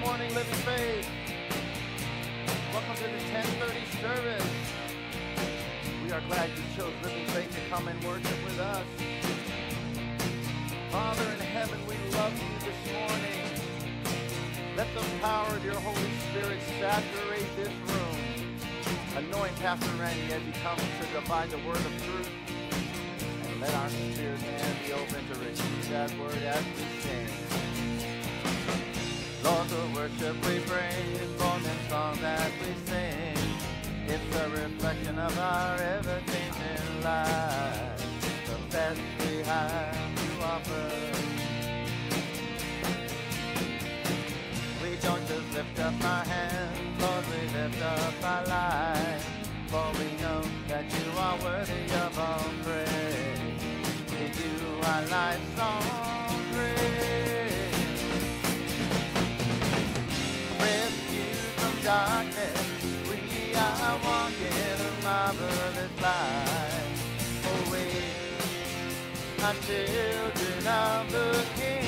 morning, Living Faith. Welcome to the 1030 service. We are glad you chose Living Faith to come and worship with us. Father in heaven, we love you this morning. Let the power of your Holy Spirit saturate this room. Anoint Pastor Randy as he comes to divide the word of truth. And let our spirit man be open to receive that word as we sing. Lord, the worship we bring is born in song that we sing. It's a reflection of our ever-changing lives. The best we have to offer. We don't just lift up our hands, Lord, we lift up our lives. For we know that you are worthy of all praise. We do our life song marvelous. Oh, we are children of the King.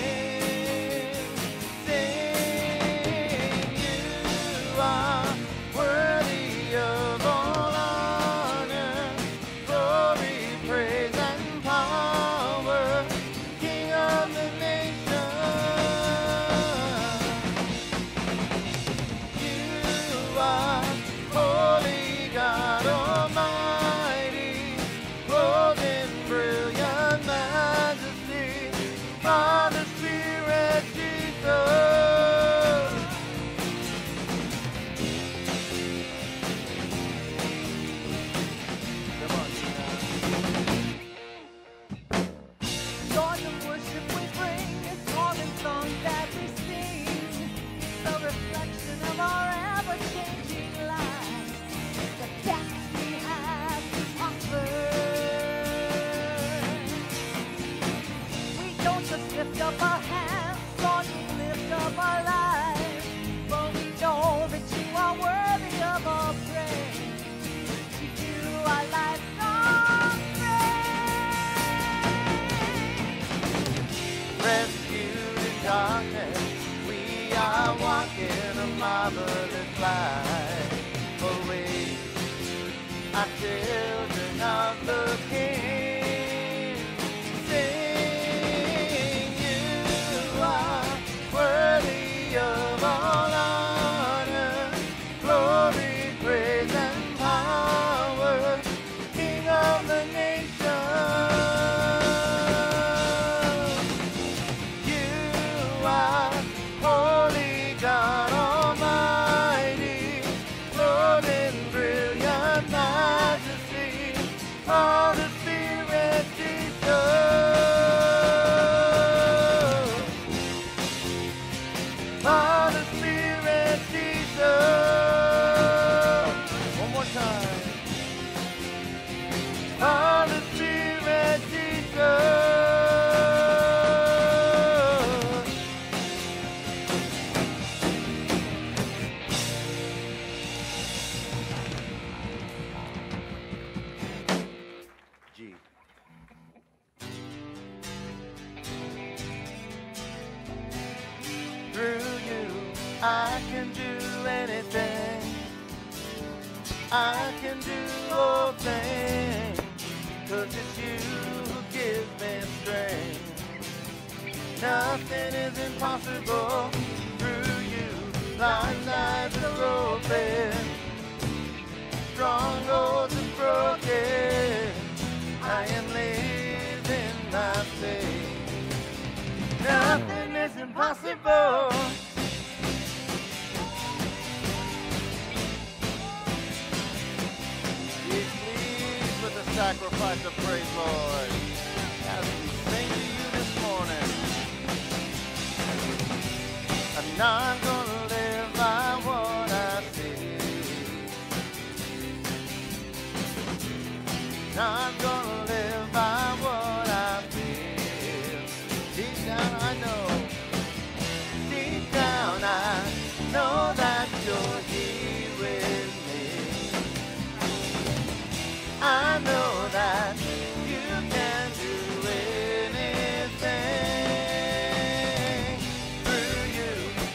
Marvelous life.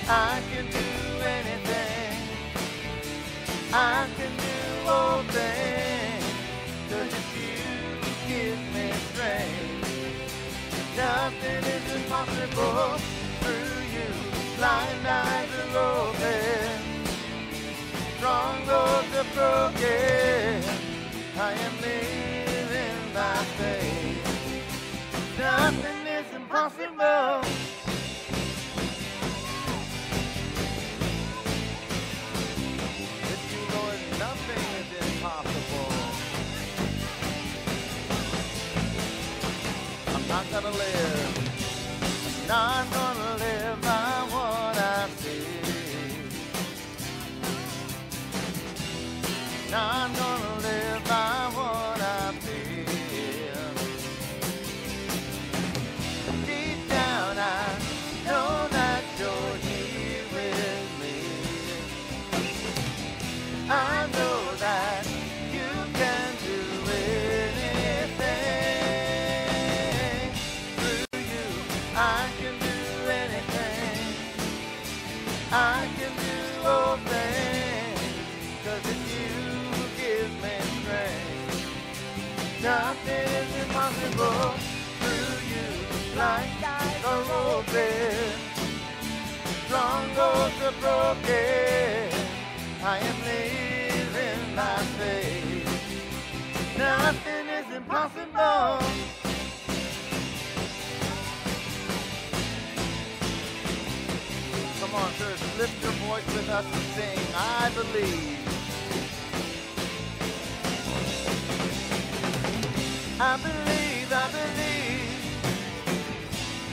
I can do anything. I can do all things. Cause you give me strength, nothing is impossible through you. Strongholds are broken. I am living faith. Nothing is impossible. Live. Strongholds are broken. I am living by faith. Nothing is impossible. Come on, church, lift your voice with us and sing, I believe. I believe, I believe.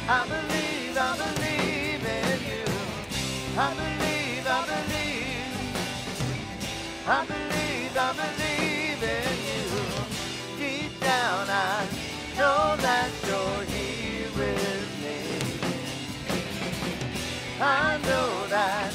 I believe, I believe in you. I believe, I believe. I believe, I believe in you. Deep down, I know that you're here with me. I know that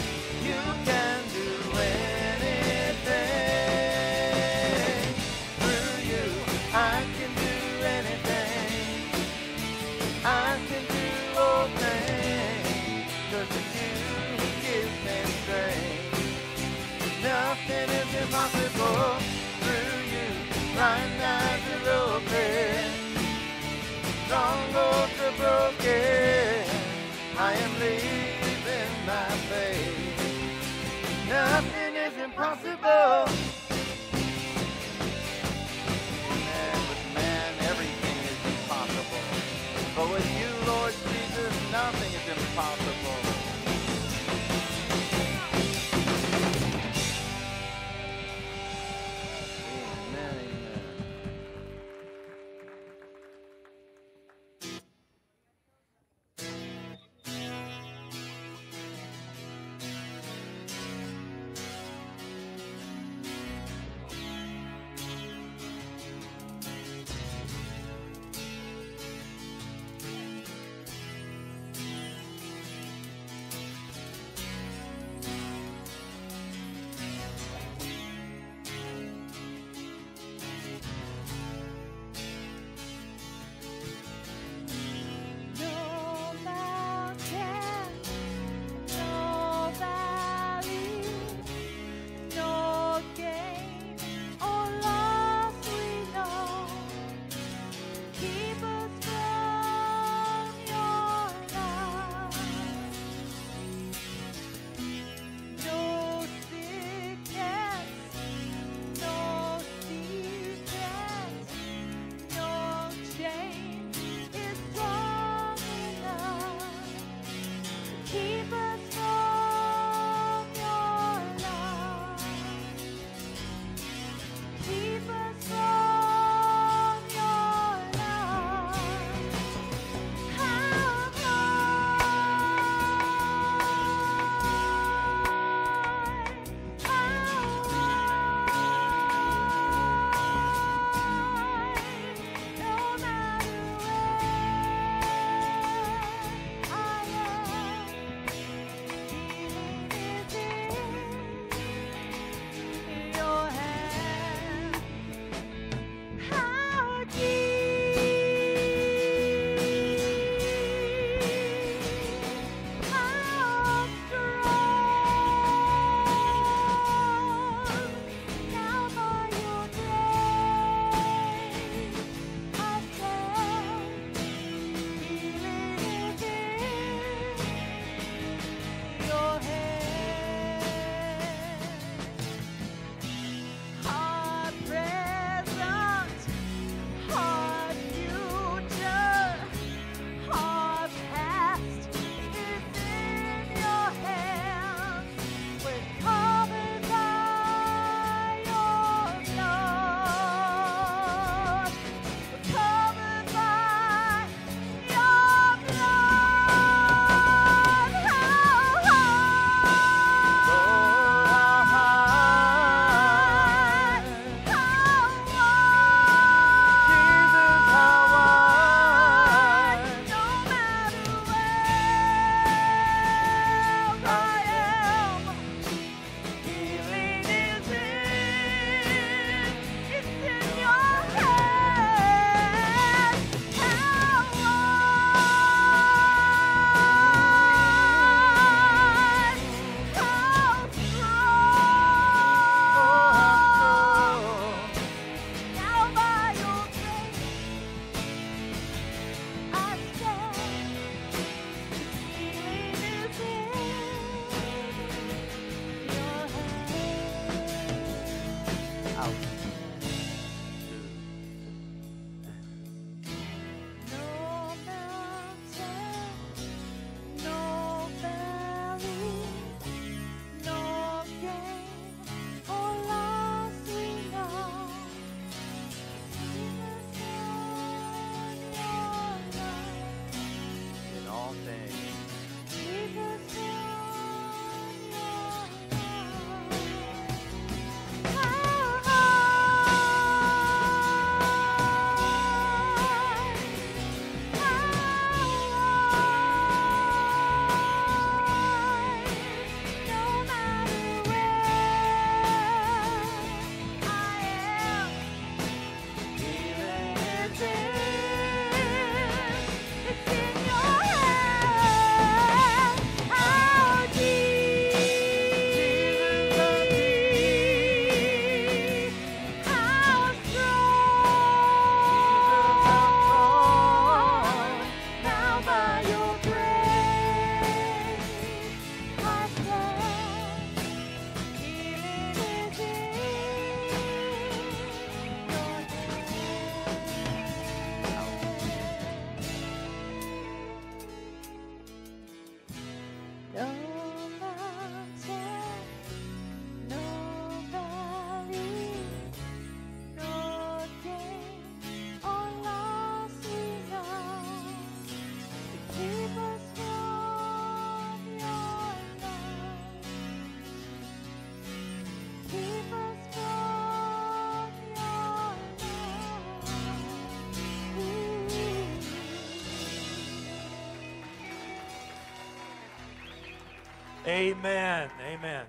Amen. Amen.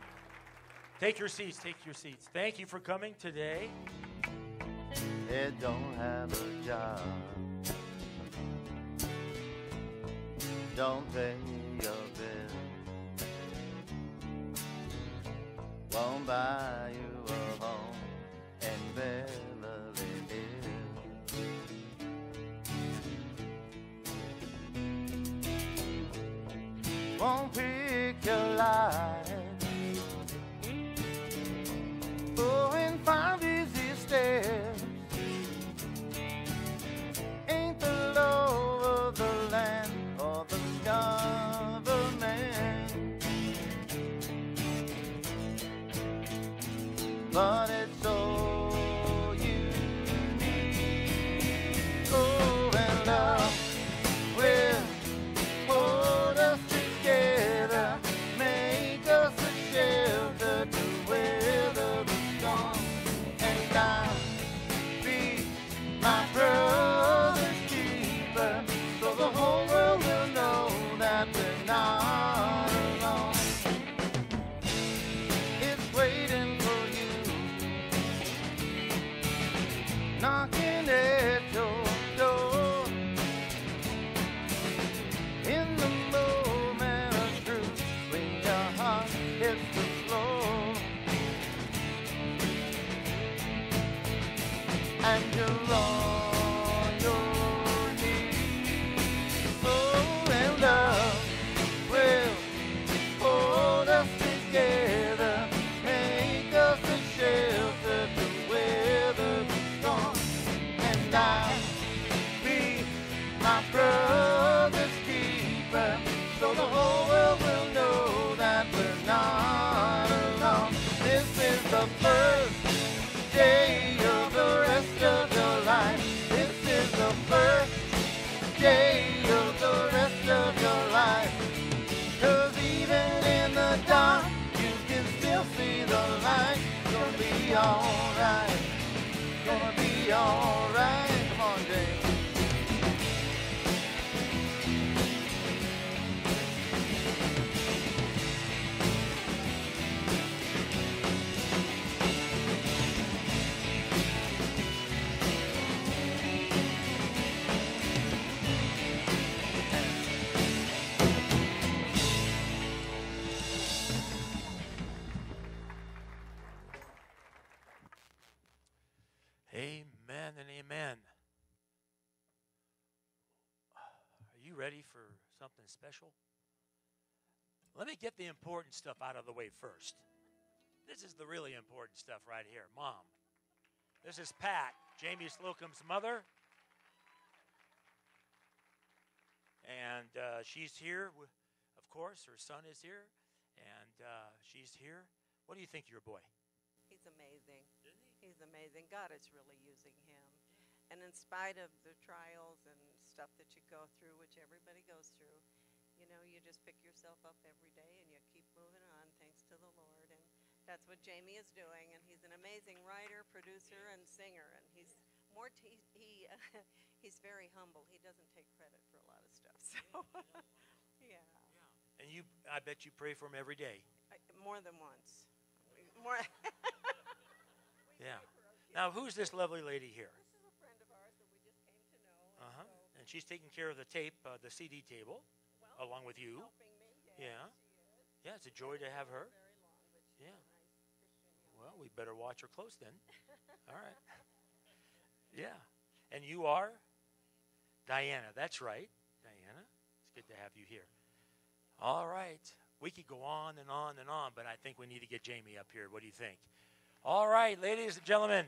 Take your seats. Take your seats. Thank you for coming today. It don't have a job. Don't pay knocking at your door. In the moment of truth, when your heart hits the floor. and you're on important stuff out of the way first. This is the really important stuff right here. Mom. This is Pat, Jamie Slocum's mother. And uh, she's here, of course. Her son is here, and uh, she's here. What do you think of your boy? He's amazing. He's amazing. God is really using him. And in spite of the trials and stuff that you go through, which everybody goes through, you know, you just pick yourself up every day and you keep moving on thanks to the Lord. And that's what Jamie is doing. And he's an amazing writer, producer, and singer. And he's more, t- he, he's very humble. He doesn't take credit for a lot of stuff. So, yeah. And you, I bet you pray for him every day. I, more than once. More. Yeah. Now, who's this lovely lady here? This is a friend of ours that we just came to know. Uh and huh. so- And she's taking care of the tape, uh, the CD table, along with you. Yeah. Yeah, it's a joy to have her. Yeah. Well, we better watch her close then. All right. Yeah. And you are Diana. That's right, Diana. It's good to have you here. All right. We could go on and on and on, but I think we need to get Jamie up here. What do you think? All right, ladies and gentlemen.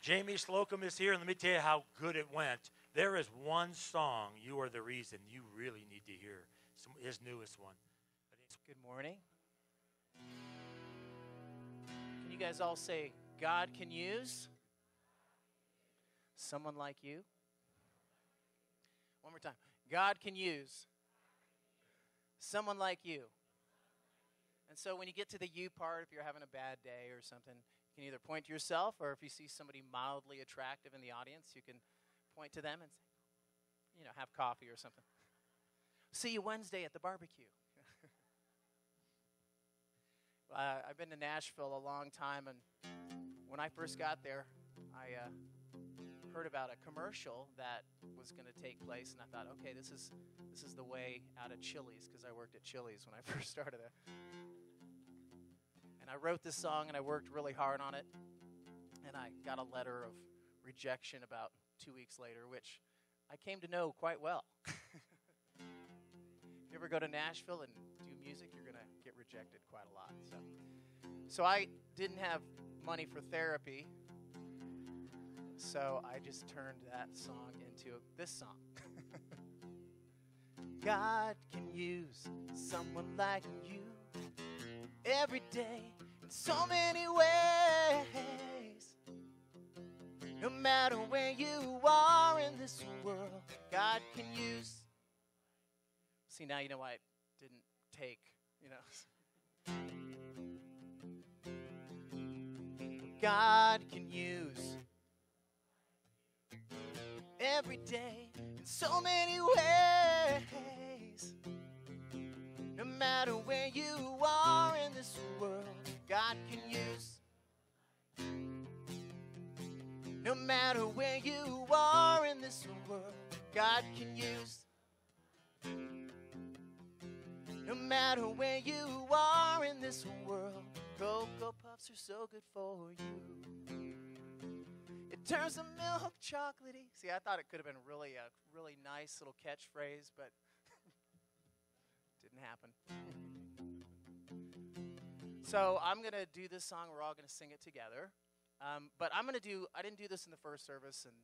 Jamie Slocum is here, and let me tell you how good it went. There is one song, You Are the Reason, you really need to hear. Some, his newest one. Good morning. Can you guys all say, God can use someone like you? One more time. God can use someone like you. And so when you get to the you part, if you're having a bad day or something, you can either point to yourself or if you see somebody mildly attractive in the audience, you can point to them and say, you know, have coffee or something. See you Wednesday at the barbecue. uh, I've been to Nashville a long time, and when I first got there, I uh, heard about a commercial that was going to take place, and I thought, okay, this is this is the way out of Chili's because I worked at Chili's when I first started there. And I wrote this song, and I worked really hard on it, and I got a letter of rejection about two weeks later, which I came to know quite well. if you ever go to Nashville and do music, you're going to get rejected quite a lot. So, so I didn't have money for therapy, so I just turned that song into this song. God can use someone like you every day in so many ways. No matter where you are in this world, God can use. See, now you know why it didn't take, you know. God can use every day in so many ways. No matter where you are in this world, God can use. No matter where you are in this world, God can use. No matter where you are in this world, Cocoa Puffs are so good for you. It turns the milk chocolatey. See, I thought it could have been really a really nice little catchphrase, but didn't happen. so I'm gonna do this song. We're all gonna sing it together. Um, but I'm gonna do. I didn't do this in the first service, and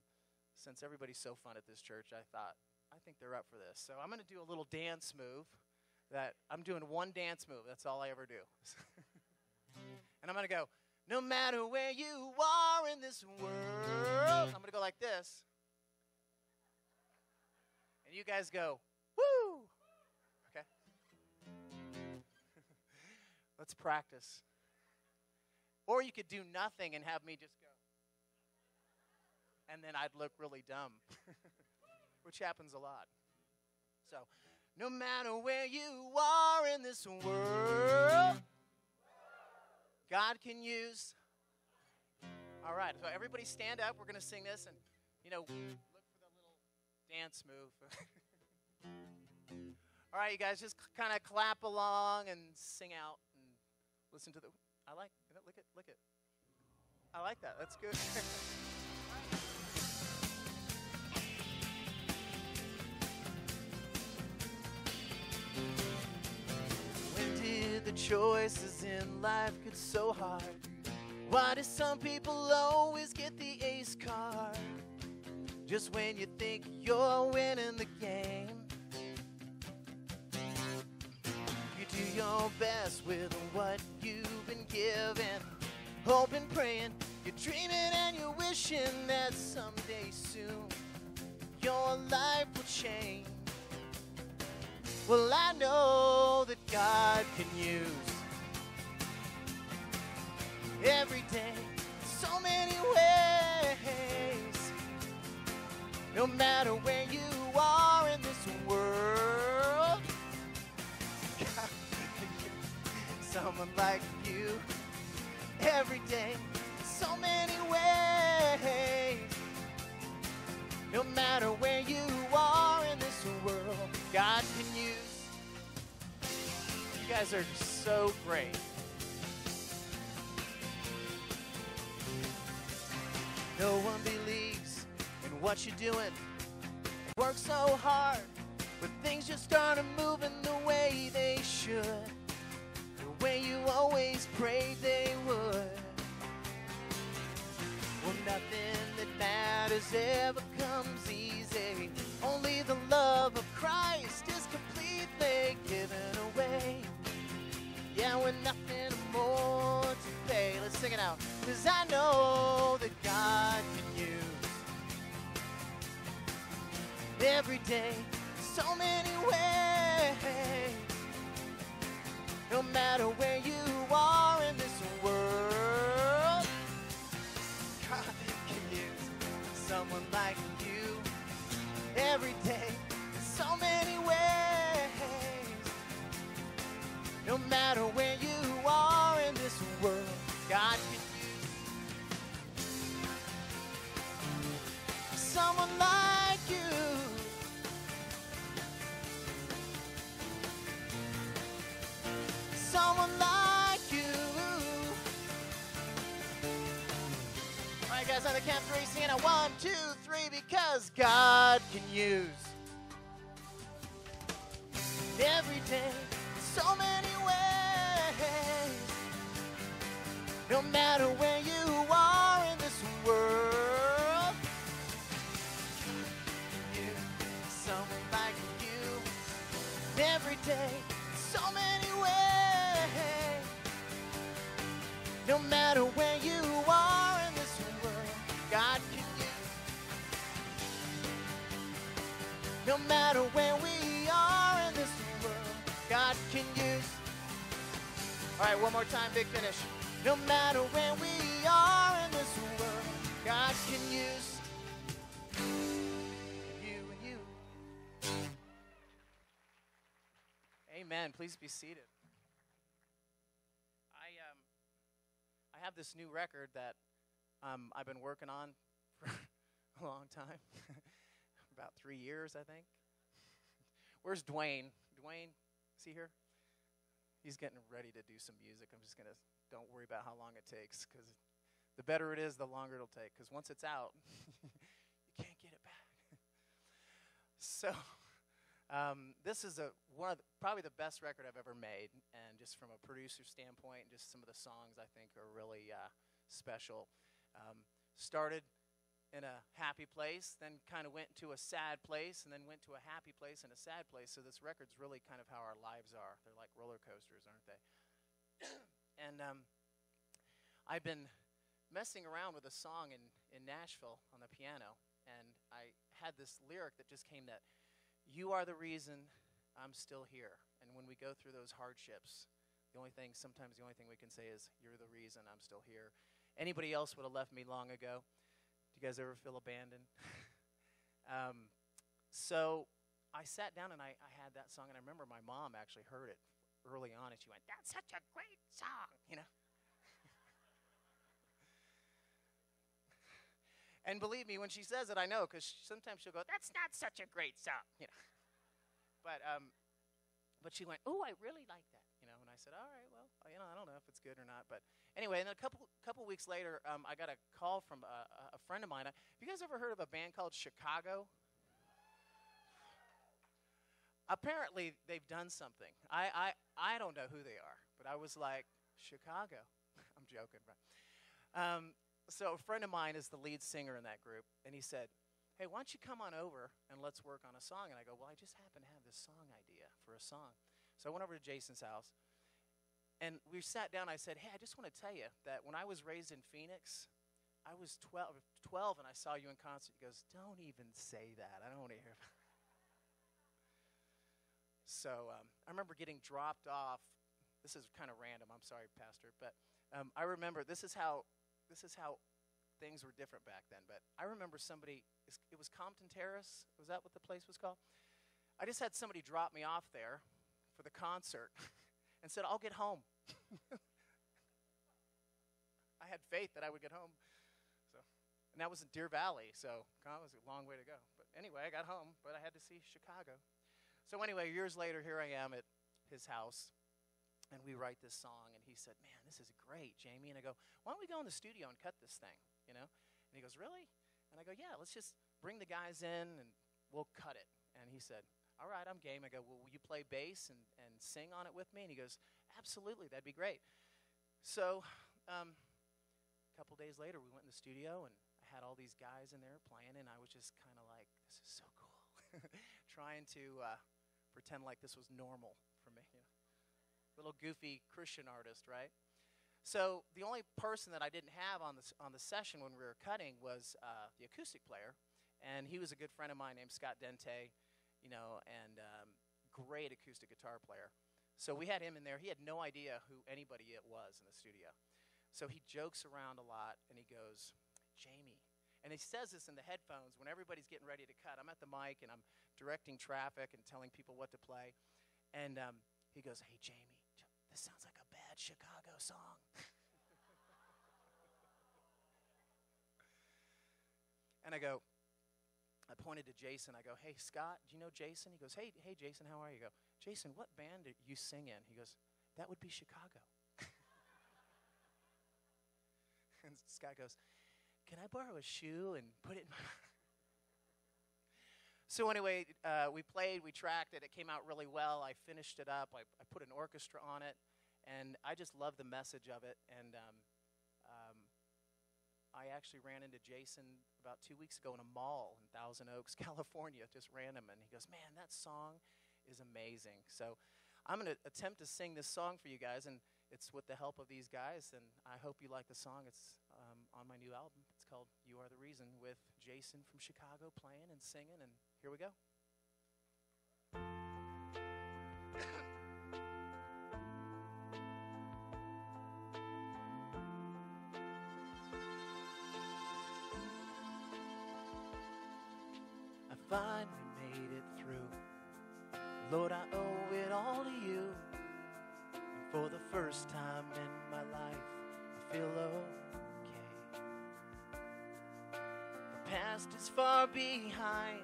since everybody's so fun at this church, I thought I think they're up for this. So I'm gonna do a little dance move. That I'm doing one dance move. That's all I ever do. and I'm gonna go. No matter where you are in this world, I'm gonna go like this. And you guys go, woo! Okay? Let's practice. Or you could do nothing and have me just go. And then I'd look really dumb, which happens a lot. So, no matter where you are in this world, God can use. All right, so everybody stand up. We're going to sing this and, you know, look for the little dance move. All right, you guys just kind of clap along and sing out and listen to the. I like. Look at. I like that. That's good. when did the choices in life get so hard? Why do some people always get the ace card? Just when you think you're winning the game. You do your best with what you've been given. Hoping, praying, you're dreaming and you're wishing that someday soon your life will change. Well, I know that God can use every day so many ways. No matter where you are in this world, someone like you every day so many ways. No matter where you are in this world, God can use. You guys are so great. No one believes in what you're doing. Work so hard, but things just aren't moving the way they should. Way you always prayed they would. Well, nothing that matters ever comes easy. Only the love of Christ is completely given away. Yeah, with nothing more to pay. Let's sing it out. Cause I know that God can use every day so many ways. matter where you are in this world. God can use someone like you every day in so many ways. No matter where you are in this world, God can use someone like you. On the count three, singing a one, two, three, because God can use every day so many ways. No matter where you are in this world, you, someone like you, every day, so many ways. No matter where you are No matter where we are in this world, God can use. All right, one more time, big finish. No matter where we are in this world, God can use you and you. Amen. Please be seated. I um, I have this new record that um, I've been working on for a long time, about three years, I think. Where's Dwayne? Dwayne, is he here? He's getting ready to do some music. I'm just gonna don't worry about how long it takes because the better it is, the longer it'll take. Because once it's out, you can't get it back. so, um, this is a one of the, probably the best record I've ever made, and just from a producer standpoint, just some of the songs I think are really uh, special. Um, started in a happy place, then kind of went to a sad place, and then went to a happy place and a sad place. So this record's really kind of how our lives are. They're like roller coasters, aren't they? and um, I've been messing around with a song in, in Nashville on the piano, and I had this lyric that just came that, You are the reason I'm still here. And when we go through those hardships, the only thing, sometimes the only thing we can say is, You're the reason I'm still here. Anybody else would have left me long ago. Do you guys ever feel abandoned? um, so I sat down and I, I had that song, and I remember my mom actually heard it early on, and she went, "That's such a great song," you know. and believe me, when she says it, I know because sometimes she'll go, "That's not such a great song," you know. But um, but she went, "Oh, I really like that," you know. And I said, "All right, well, you know, I don't know if it's good or not, but anyway." And then a couple couple weeks later, um, I got a call from a, a friend of mine. Have you guys ever heard of a band called Chicago? apparently they've done something. I, I, I don't know who they are, but I was like, Chicago. I'm joking, right? Um, so a friend of mine is the lead singer in that group, and he said, Hey, why don't you come on over and let's work on a song? And I go, Well, I just happen to have this song idea for a song. So I went over to Jason's house, and we sat down. I said, Hey, I just want to tell you that when I was raised in Phoenix, I was 12, 12 and I saw you in concert. He goes, Don't even say that. I don't want to hear about so um, I remember getting dropped off. This is kind of random. I'm sorry, Pastor, but um, I remember this is how this is how things were different back then. But I remember somebody. It was Compton Terrace. Was that what the place was called? I just had somebody drop me off there for the concert and said, "I'll get home." I had faith that I would get home. So, and that was in Deer Valley, so that was a long way to go. But anyway, I got home, but I had to see Chicago. So anyway, years later, here I am at his house, and we write this song, and he said, "Man, this is great, Jamie." And I go, "Why don't we go in the studio and cut this thing?" You know? And he goes, "Really?" And I go, "Yeah, let's just bring the guys in and we'll cut it." And he said, "All right, I'm game." I go, "Well, will you play bass and, and sing on it with me?" And he goes, "Absolutely, that'd be great." So, um, a couple days later, we went in the studio, and I had all these guys in there playing, and I was just kind of like, "This is so cool," trying to. Uh, pretend like this was normal for me. You know? Little goofy Christian artist, right? So the only person that I didn't have on the, on the session when we were cutting was uh, the acoustic player, and he was a good friend of mine named Scott Dente, you know, and um, great acoustic guitar player. So we had him in there. He had no idea who anybody it was in the studio. So he jokes around a lot, and he goes, Jamie. And he says this in the headphones when everybody's getting ready to cut. I'm at the mic, and I'm directing traffic and telling people what to play. And um, he goes, Hey, Jamie, this sounds like a bad Chicago song. and I go, I pointed to Jason. I go, "Hey Scott, do you know Jason?" He goes, "Hey, hey Jason, how are you?" I go, "Jason, what band do you sing in?" He goes, "That would be Chicago." and Scott goes, "Can I borrow a shoe and put it in my?" so anyway, uh, we played, we tracked it. It came out really well. I finished it up. I, I put an orchestra on it, and I just love the message of it. And um, I actually ran into Jason about two weeks ago in a mall in Thousand Oaks, California, just random, and he goes, "Man, that song is amazing." So I'm going to attempt to sing this song for you guys, and it's with the help of these guys, and I hope you like the song. It's um, on my new album. It's called "You Are the Reason" with Jason from Chicago playing and singing, and here we go. Finally made it through. Lord, I owe it all to you. And for the first time in my life, I feel okay. The past is far behind.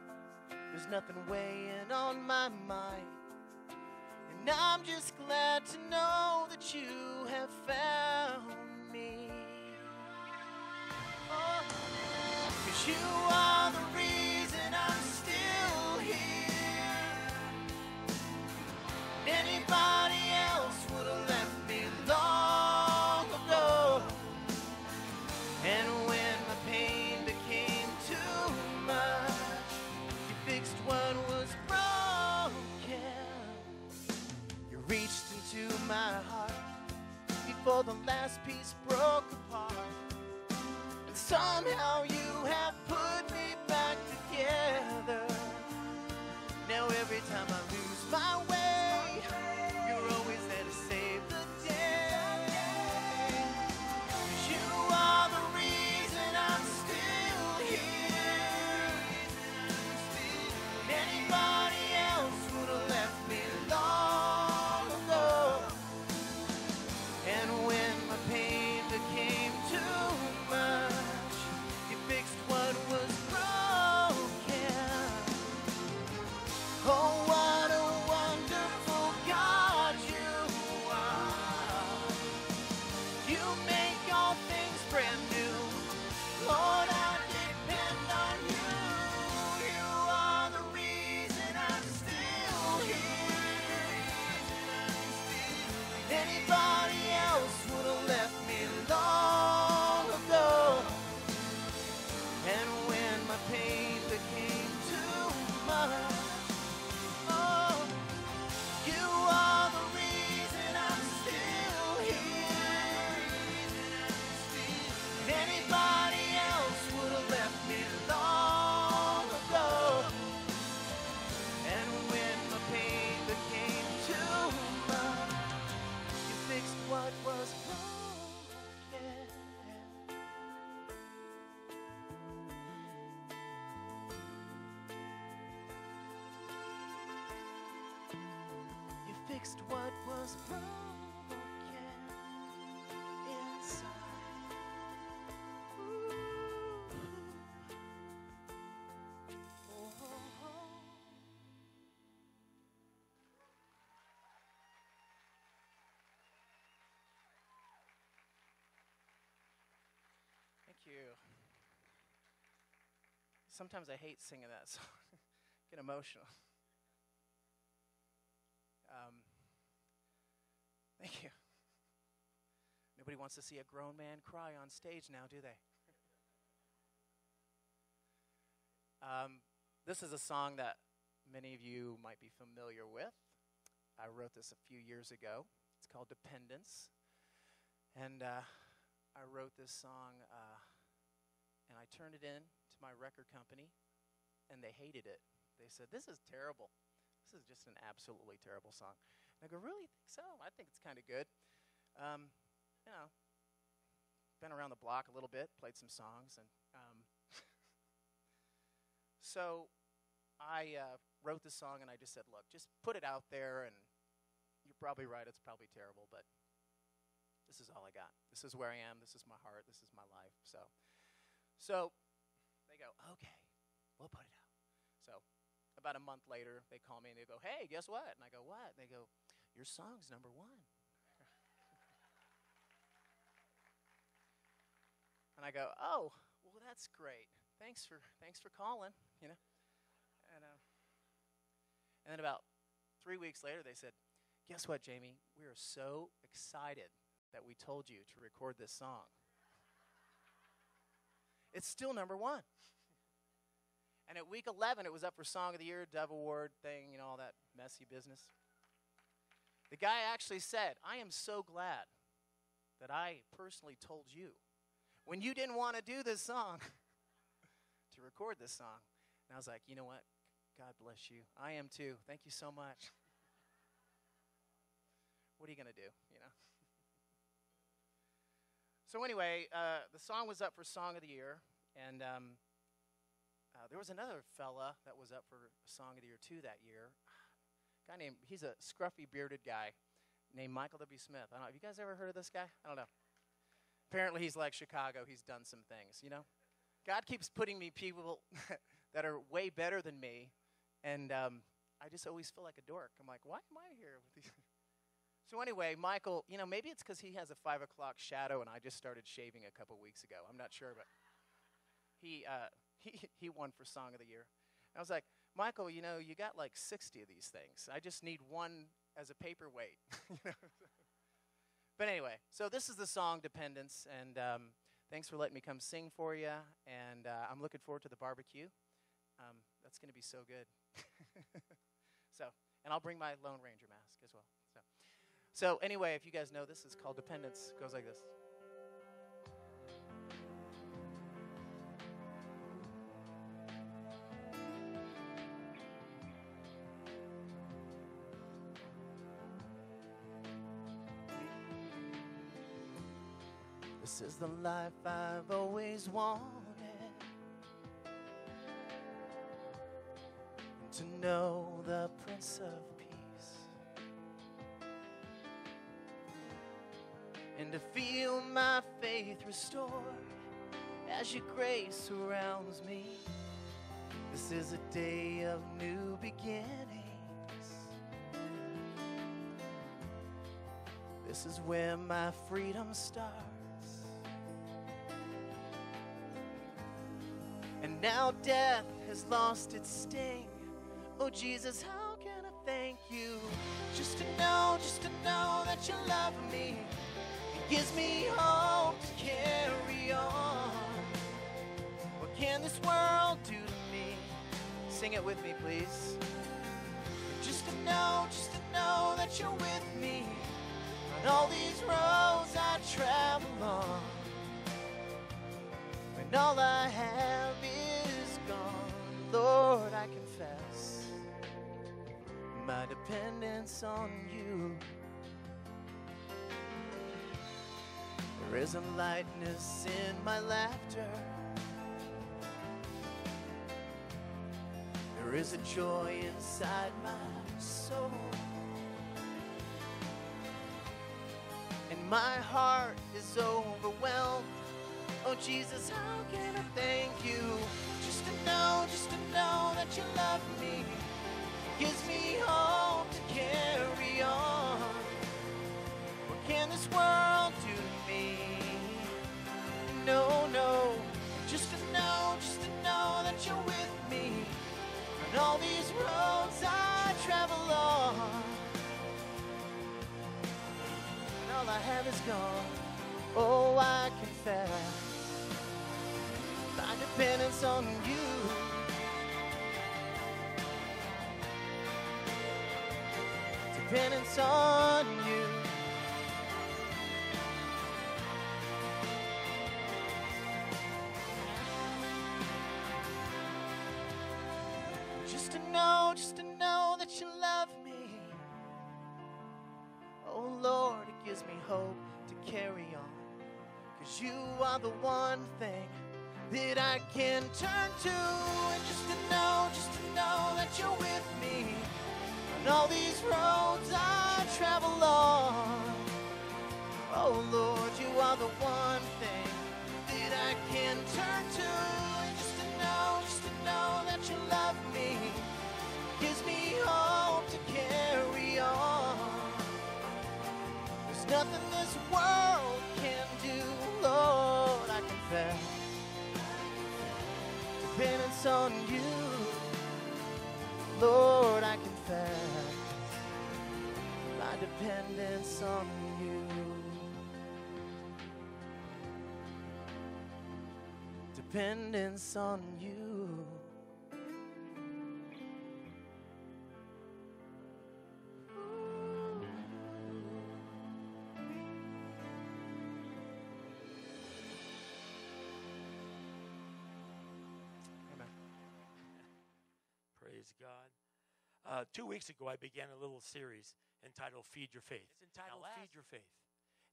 There's nothing weighing on my mind. And I'm just glad to know that you have found me. Oh, Cause you are the last piece broke apart. And somehow you have put me back together. Now every time I Sometimes I hate singing that song. Get emotional. Um, thank you. Nobody wants to see a grown man cry on stage now, do they? um, this is a song that many of you might be familiar with. I wrote this a few years ago. It's called Dependence. And uh, I wrote this song uh, and I turned it in my record company, and they hated it. They said, This is terrible. This is just an absolutely terrible song. And I go, Really? Think so? I think it's kind of good. Um, you know, been around the block a little bit, played some songs, and um, so I uh, wrote this song and I just said, Look, just put it out there, and you're probably right, it's probably terrible, but this is all I got. This is where I am. This is my heart. This is my life. So, so go, okay, we'll put it out. So about a month later, they call me and they go, Hey, guess what? And I go, What? And they go, Your song's number one. and I go, Oh, well, that's great. Thanks for thanks for calling. You know, and uh, and then about three weeks later, they said, Guess what, Jamie? We are so excited that we told you to record this song. It's still number one. And at week 11, it was up for Song of the Year, Dove Award thing, you know, all that messy business. The guy actually said, I am so glad that I personally told you when you didn't want to do this song to record this song. And I was like, you know what? God bless you. I am too. Thank you so much. What are you going to do, you know? So, anyway, uh, the song was up for Song of the Year, and um, uh, there was another fella that was up for Song of the Year too that year. guy named, he's a scruffy bearded guy named Michael W. Smith. I don't know, have you guys ever heard of this guy? I don't know. Apparently, he's like Chicago. He's done some things, you know? God keeps putting me people that are way better than me, and um, I just always feel like a dork. I'm like, why am I here with these? So anyway, Michael, you know, maybe it's because he has a five o'clock shadow, and I just started shaving a couple weeks ago. I'm not sure, but he uh, he he won for Song of the Year. And I was like, Michael, you know, you got like 60 of these things. I just need one as a paperweight. you know? but anyway, so this is the song Dependence, and um, thanks for letting me come sing for you. And uh, I'm looking forward to the barbecue. Um, that's going to be so good. so, and I'll bring my Lone Ranger mask as well. So. So, anyway, if you guys know this, is called Dependence. It goes like this. Is the life I've always wanted. To know the Prince of Peace. and to feel my faith restored as your grace surrounds me. This is a day of new beginnings. This is where my freedom starts. Now death has lost its sting. Oh, Jesus, how can I thank you? Just to know, just to know that you love me It gives me hope to carry on. What can this world do to me? Sing it with me, please. Just to know, just to know that you're with me on all these roads I travel on. When all I have is Lord, I confess my dependence on you. There is a lightness in my laughter. There is a joy inside my soul. And my heart is overwhelmed. Oh, Jesus, how can I thank you? Me gives me hope to carry on. What can this world do to me? No, no. Just to know, just to know that you're with me on all these roads I travel on. And all I have is gone. Oh, I confess my dependence on you. Dependence on you. Just to know, just to know that you love me. Oh Lord, it gives me hope to carry on. Cause you are the one thing that I can turn to. And just to know, just to know that you're with me and all these roads I travel on. Oh Lord, you are the one thing that I can turn to. And just to know, just to know that you love me gives me hope to carry on. There's nothing this world can do, Lord, I confess. Dependence on you, Lord, I confess my dependence on you. Dependence on you. Praise God. Uh, two weeks ago, I began a little series entitled Feed Your Faith. It's entitled Now, Feed Your Faith.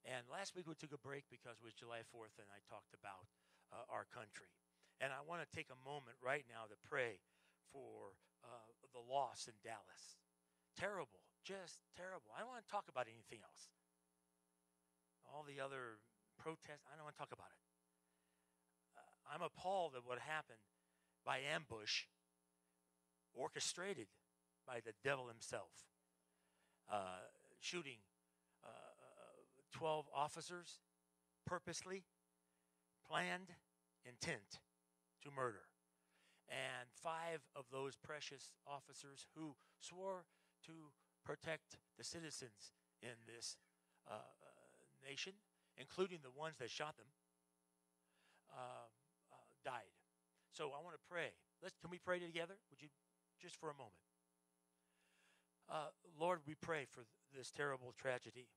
And last week we took a break because it was July 4th and I talked about uh, our country. And I want to take a moment right now to pray for uh, the loss in Dallas. Terrible, just terrible. I don't want to talk about anything else. All the other protests, I don't want to talk about it. Uh, I'm appalled at what happened by ambush orchestrated by the devil himself, uh, shooting uh, uh, 12 officers purposely, planned intent to murder. And five of those precious officers who swore to protect the citizens in this uh, uh, nation, including the ones that shot them, uh, uh, died. So I want to pray. Let's, can we pray together? Would you just for a moment? Uh, Lord, we pray for this terrible tragedy.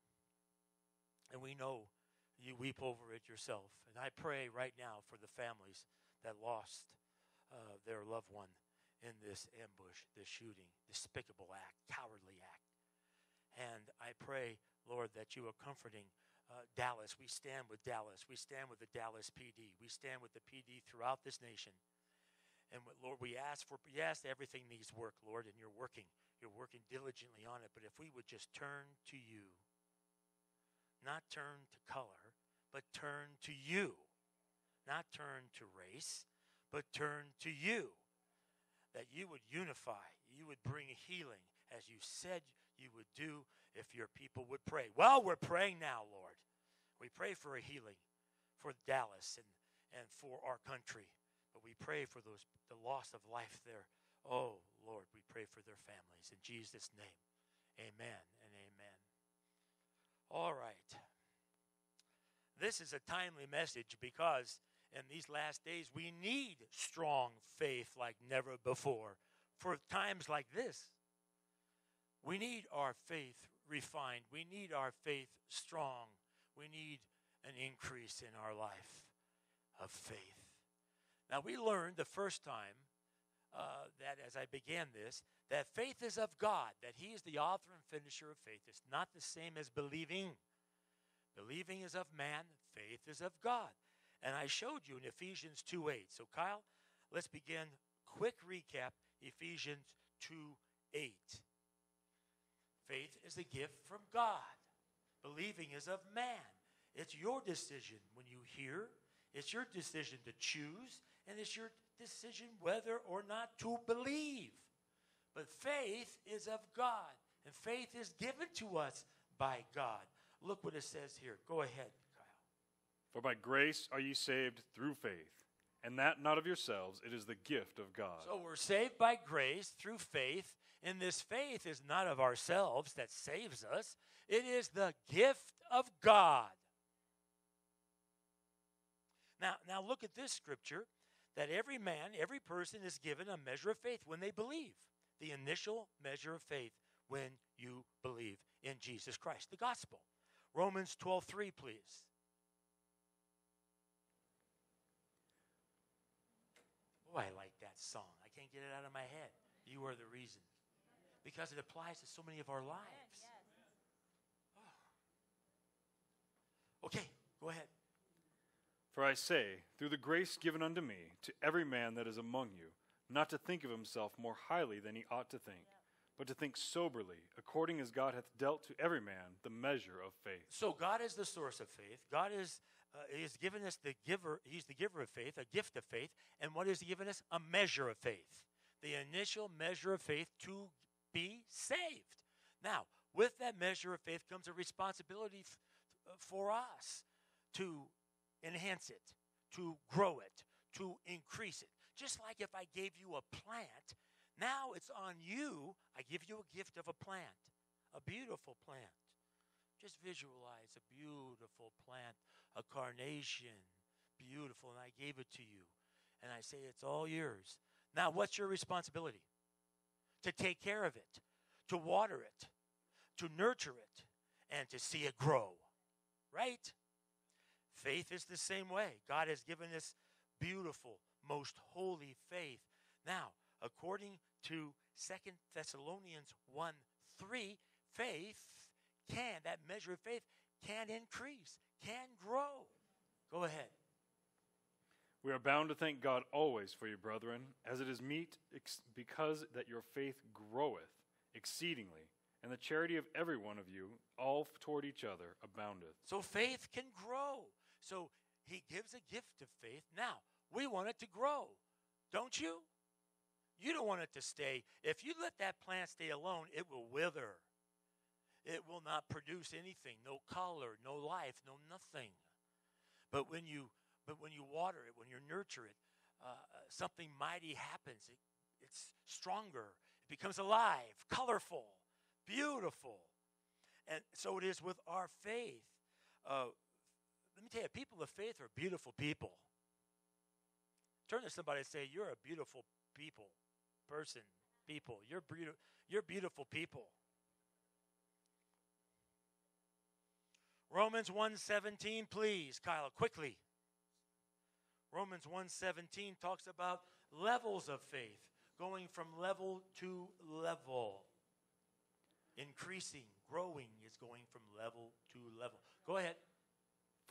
And we know you weep over it yourself. And I pray right now for the families that lost uh, their loved one in this ambush, this shooting, despicable act, cowardly act. And I pray, Lord, that you are comforting uh, Dallas. We stand with Dallas. We stand with the Dallas PD. We stand with the PD throughout this nation. And Lord, we ask for yes, everything needs work, Lord, and you're working. You're working diligently on it. But if we would just turn to you, not turn to color, but turn to you, not turn to race, but turn to you, that you would unify, you would bring healing as you said you would do if your people would pray. Well, we're praying now, Lord. We pray for a healing for Dallas and, and for our country. But we pray for those the loss of life there. Oh Lord, we pray for their families in Jesus' name. Amen and amen. All right. This is a timely message because in these last days we need strong faith like never before for times like this. We need our faith refined. We need our faith strong. We need an increase in our life of faith. Now, we learned the first time uh, that as I began this, that faith is of God, that He is the author and finisher of faith. It's not the same as believing. Believing is of man, faith is of God. And I showed you in Ephesians 2 8. So, Kyle, let's begin. Quick recap Ephesians 2 8. Faith is a gift from God, believing is of man. It's your decision when you hear, it's your decision to choose, and it's your decision whether or not to believe. But faith is of God, and faith is given to us by God. Look what it says here. Go ahead, Kyle. For by grace are ye saved through faith, and that not of yourselves, it is the gift of God. So we're saved by grace through faith, and this faith is not of ourselves that saves us, it is the gift of God. Now, now look at this scripture that every man, every person is given a measure of faith when they believe. The initial measure of faith when you believe in Jesus Christ, the gospel. Romans 12:3 please. Oh, I like that song. I can't get it out of my head. You are the reason. Because it applies to so many of our lives. Oh. Okay, go ahead. For I say, through the grace given unto me, to every man that is among you, not to think of himself more highly than he ought to think, but to think soberly, according as God hath dealt to every man the measure of faith. So God is the source of faith. God is uh, He's given us the giver. He's the giver of faith, a gift of faith. And what has He given us? A measure of faith. The initial measure of faith to be saved. Now, with that measure of faith comes a responsibility f- for us to enhance it, to grow it, to increase it. Just like if I gave you a plant, now it's on you. I give you a gift of a plant, a beautiful plant. Just visualize a beautiful plant, a carnation, beautiful, and I gave it to you. And I say, it's all yours. Now, what's your responsibility? To take care of it, to water it, to nurture it, and to see it grow. Right? Faith is the same way. God has given us beautiful, most holy faith. Now, according to Second Thessalonians 1 3, faith can, that measure of faith, can increase, can grow. Go ahead. We are bound to thank God always for you, brethren, as it is meet, ex- because that your faith groweth exceedingly, and the charity of every one of you, all toward each other, aboundeth. So faith can grow. So he gives a gift of faith. Now, we want it to grow, don't you? You don't want it to stay. If you let that plant stay alone, it will wither. It will not produce anything, no color, no life, no nothing. But when you but when you water it, when you nurture it, uh, something mighty happens. It, it's stronger. It becomes alive, colorful, beautiful. And so it is with our faith. Uh, let me tell you, people of faith are beautiful people. Turn to somebody and say, You're a beautiful people, person, people. You're, beautiful. you're beautiful people. Romans 1:17, please, Kyla, quickly. Romans 1:17 talks about levels of faith, going from level to level. Increasing, growing is going from level to level. Go ahead.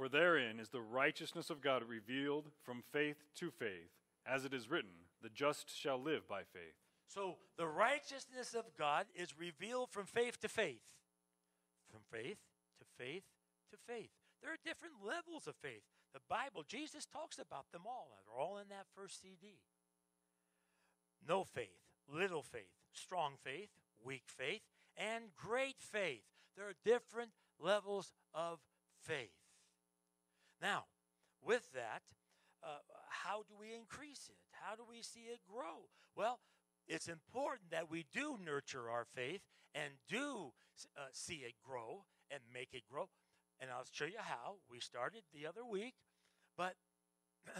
For therein is the righteousness of God revealed from faith to faith, as it is written, the just shall live by faith. So the righteousness of God is revealed from faith to faith. From faith to faith to faith. There are different levels of faith. The Bible, Jesus talks about them all. They're all in that first CD. No faith, little faith, strong faith, weak faith, and great faith. There are different levels of faith. Now, with that, uh, how do we increase it? How do we see it grow? Well, it's important that we do nurture our faith and do uh, see it grow and make it grow. And I'll show you how. We started the other week, but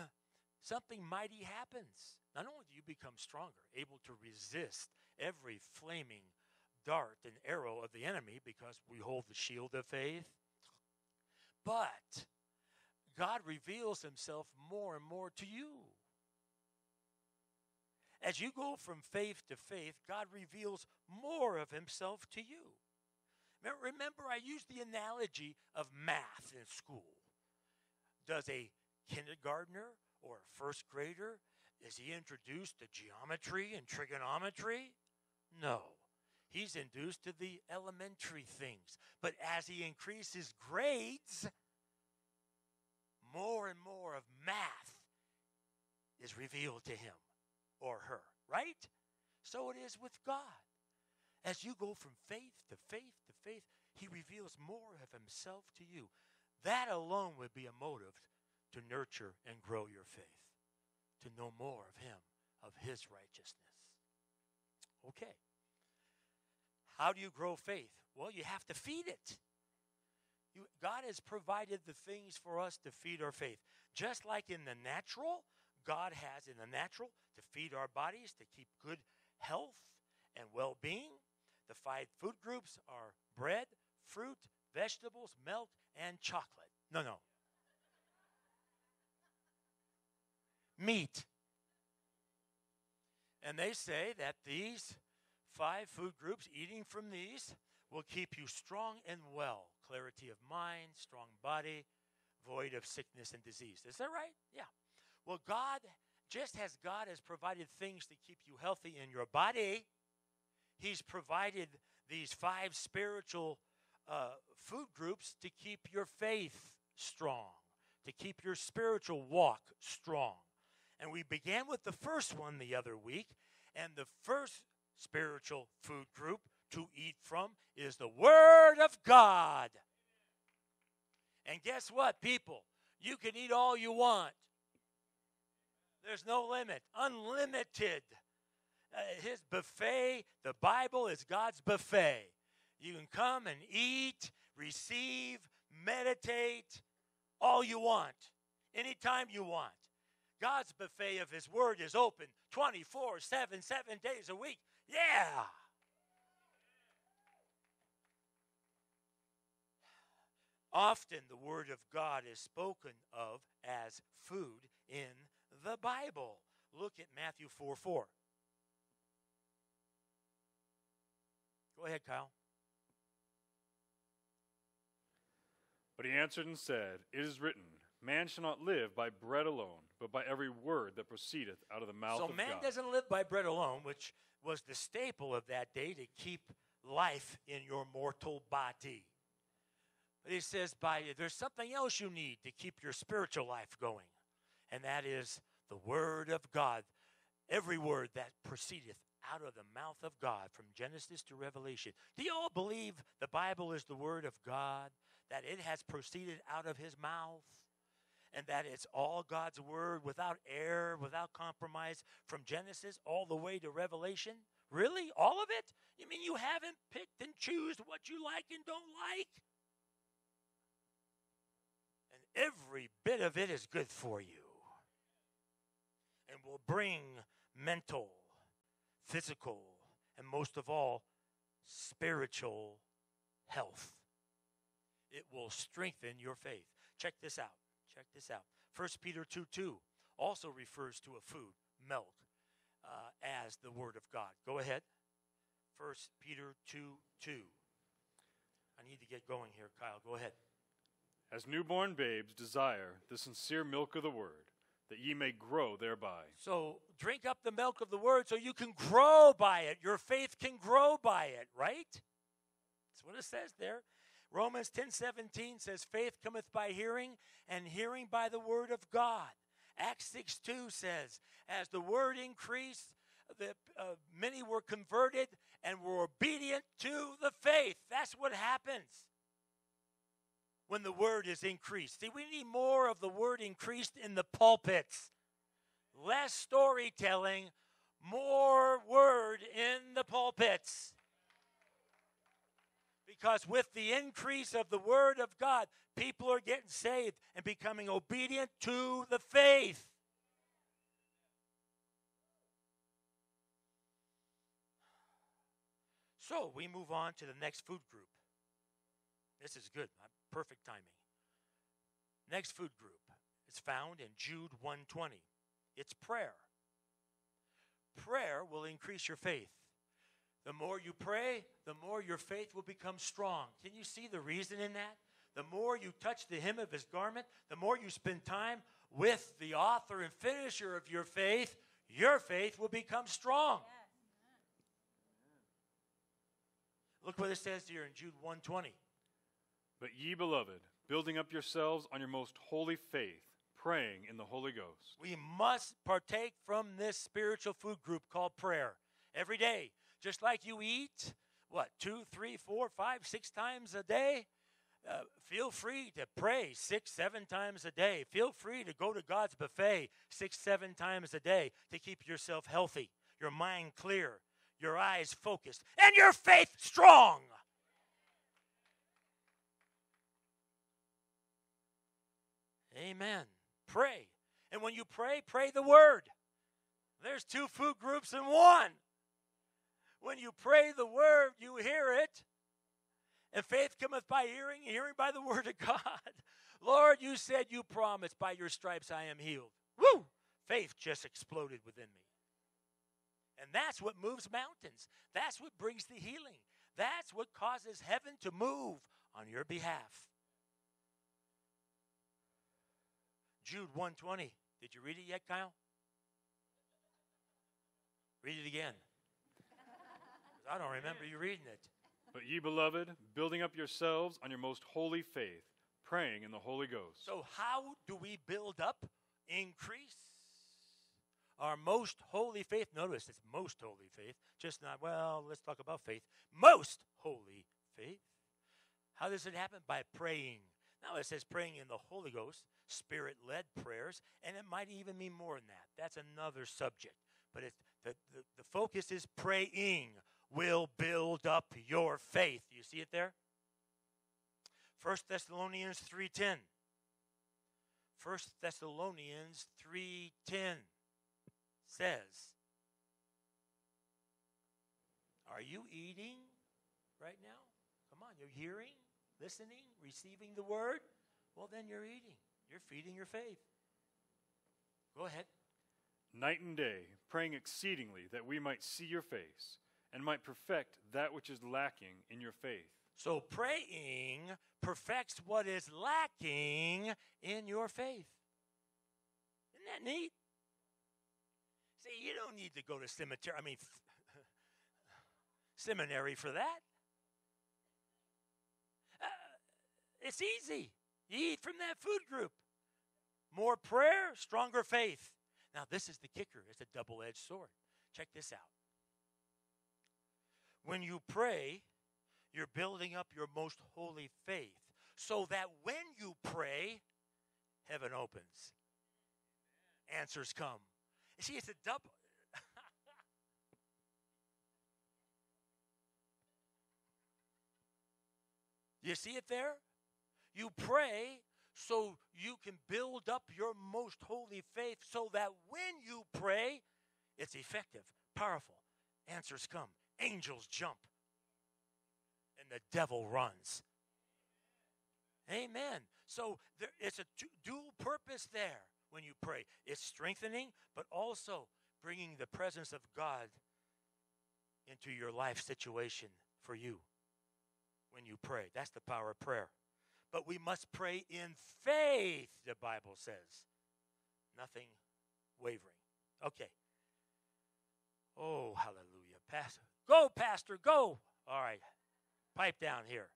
something mighty happens. Not only do you become stronger, able to resist every flaming dart and arrow of the enemy because we hold the shield of faith, but God reveals himself more and more to you. As you go from faith to faith, God reveals more of himself to you. Remember, I used the analogy of math in school. Does a kindergartner or a first grader, is he introduced to geometry and trigonometry? No. He's introduced to the elementary things. But as he increases grades, more and more of math is revealed to him or her, right? So it is with God. As you go from faith to faith to faith, he reveals more of himself to you. That alone would be a motive to nurture and grow your faith, to know more of him, of his righteousness. Okay. How do you grow faith? Well, you have to feed it. You, God has provided the things for us to feed our faith. Just like in the natural, God has in the natural to feed our bodies, to keep good health and well being. The five food groups are bread, fruit, vegetables, milk, and chocolate. No, no. Meat. And they say that these five food groups, eating from these, will keep you strong and well. Clarity of mind, strong body, void of sickness and disease. Is that right? Yeah. Well, God, just as God has provided things to keep you healthy in your body, He's provided these five spiritual uh, food groups to keep your faith strong, to keep your spiritual walk strong. And we began with the first one the other week, and the first spiritual food group to eat from is the Word of God. And guess what, people? You can eat all you want. There's no limit, unlimited. Uh, his buffet, the Bible is God's buffet. You can come and eat, receive, meditate, all you want, anytime you want. God's buffet of His Word is open 24 7, seven days a week. Yeah. Often the Word of God is spoken of as food in the Bible. Look at Matthew 4 4. Go ahead, Kyle. But he answered and said, It is written, Man shall not live by bread alone, but by every word that proceedeth out of the mouth so of man doesn't live by bread alone, which was the staple of that day to keep life in your mortal body. But he says, by there's something else you need to keep your spiritual life going, and that is the word of God. Every word that proceedeth out of the mouth of God from Genesis to Revelation. Do you all believe the Bible is the word of God? That it has proceeded out of his mouth? and that it's all God's word without error, without compromise, from Genesis all the way to Revelation? Really? All of it? You mean you haven't picked and choose what you like and don't like? Every bit of it is good for you and will bring mental, physical, and most of all, spiritual health. It will strengthen your faith. Check this out. Check this out. 1 Peter 2 2 also refers to a food, milk, uh, as the Word of God. Go ahead. 1 Peter 2 2. I need to get going here, Kyle. Go ahead. As newborn babes desire the sincere milk of the word, that ye may grow thereby. So drink up the milk of the Word so you can grow by it. Your faith can grow by it, right? That's what it says there. Romans 10 17 says, Faith cometh by hearing, and hearing by the word of God. Acts 6 2 says, As the word increased, the, uh, many were converted and were obedient to the faith. That's what happens when the word is increased. See, we need more of the word increased in the pulpits, less storytelling, more word in the pulpits. Because with the increase of the Word of God, people are getting saved and becoming obedient to the faith. So we move on to the next food group. This is good. Perfect timing. Next food group is found in Jude 120. It's prayer. Prayer will increase your faith. The more you pray, the more your faith will become strong. Can you see the reason in that? The more you touch the hem of his garment, the more you spend time with the author and finisher of your faith, your faith will become strong. Look what it says here in Jude 120. But ye beloved, building up yourselves on your most holy faith, praying in the Holy Ghost. We must partake from this spiritual food group called prayer every day. Just like you eat, what, two, three, four, five, six times a day? Uh, feel free to pray six, seven times a day. Feel free to go to God's buffet six, seven times a day to keep yourself healthy, your mind clear, your eyes focused, and your faith strong. Amen. Pray. And when you pray, pray the word. There's two food groups in one. When you pray the word, you hear it. And faith cometh by hearing, hearing by the word of God. Lord, you said you promised by your stripes I am healed. Woo! Faith just exploded within me. And that's what moves mountains. That's what brings the healing. That's what causes heaven to move on your behalf. Jude 120. Did you read it yet, Kyle? Read it again. I don't remember you reading it. But ye beloved, building up yourselves on your most holy faith, praying in the Holy Ghost. So, how do we build up, increase our most holy faith? Notice it's most holy faith, just not, well, let's talk about faith. Most holy faith. How does it happen? By praying. Now it says praying in the Holy Ghost. Spirit led prayers, and it might even mean more than that. That's another subject. But it's, the, the, the focus is praying will build up your faith. You see it there? 1 Thessalonians 3:10. 1 Thessalonians 3:10 says, Are you eating right now? Come on, you're hearing, listening, receiving the word? Well, then you're eating. You're feeding your faith. Go ahead. Night and day, praying exceedingly that we might see your face and might perfect that which is lacking in your faith. So praying perfects what is lacking in your faith. Isn't that neat? See, you don't need to go to cemetery. I mean, seminary for that. Uh, it's easy. You eat from that food group. More prayer, stronger faith. Now, this is the kicker. It's a double edged sword. Check this out. When you pray, you're building up your most holy faith so that when you pray, heaven opens. Answers come. You see, it's a double. you see it there? You pray so you can build up your most holy faith so that when you pray, it's effective, powerful. Answers come, angels jump, and the devil runs. Amen. So there, it's a dual purpose there when you pray. It's strengthening, but also bringing the presence of God into your life situation for you when you pray. That's the power of prayer. But we must pray in faith, the Bible says. Nothing wavering. Okay. Oh, hallelujah. Pastor. Go, Pastor, go. All right. Pipe down here.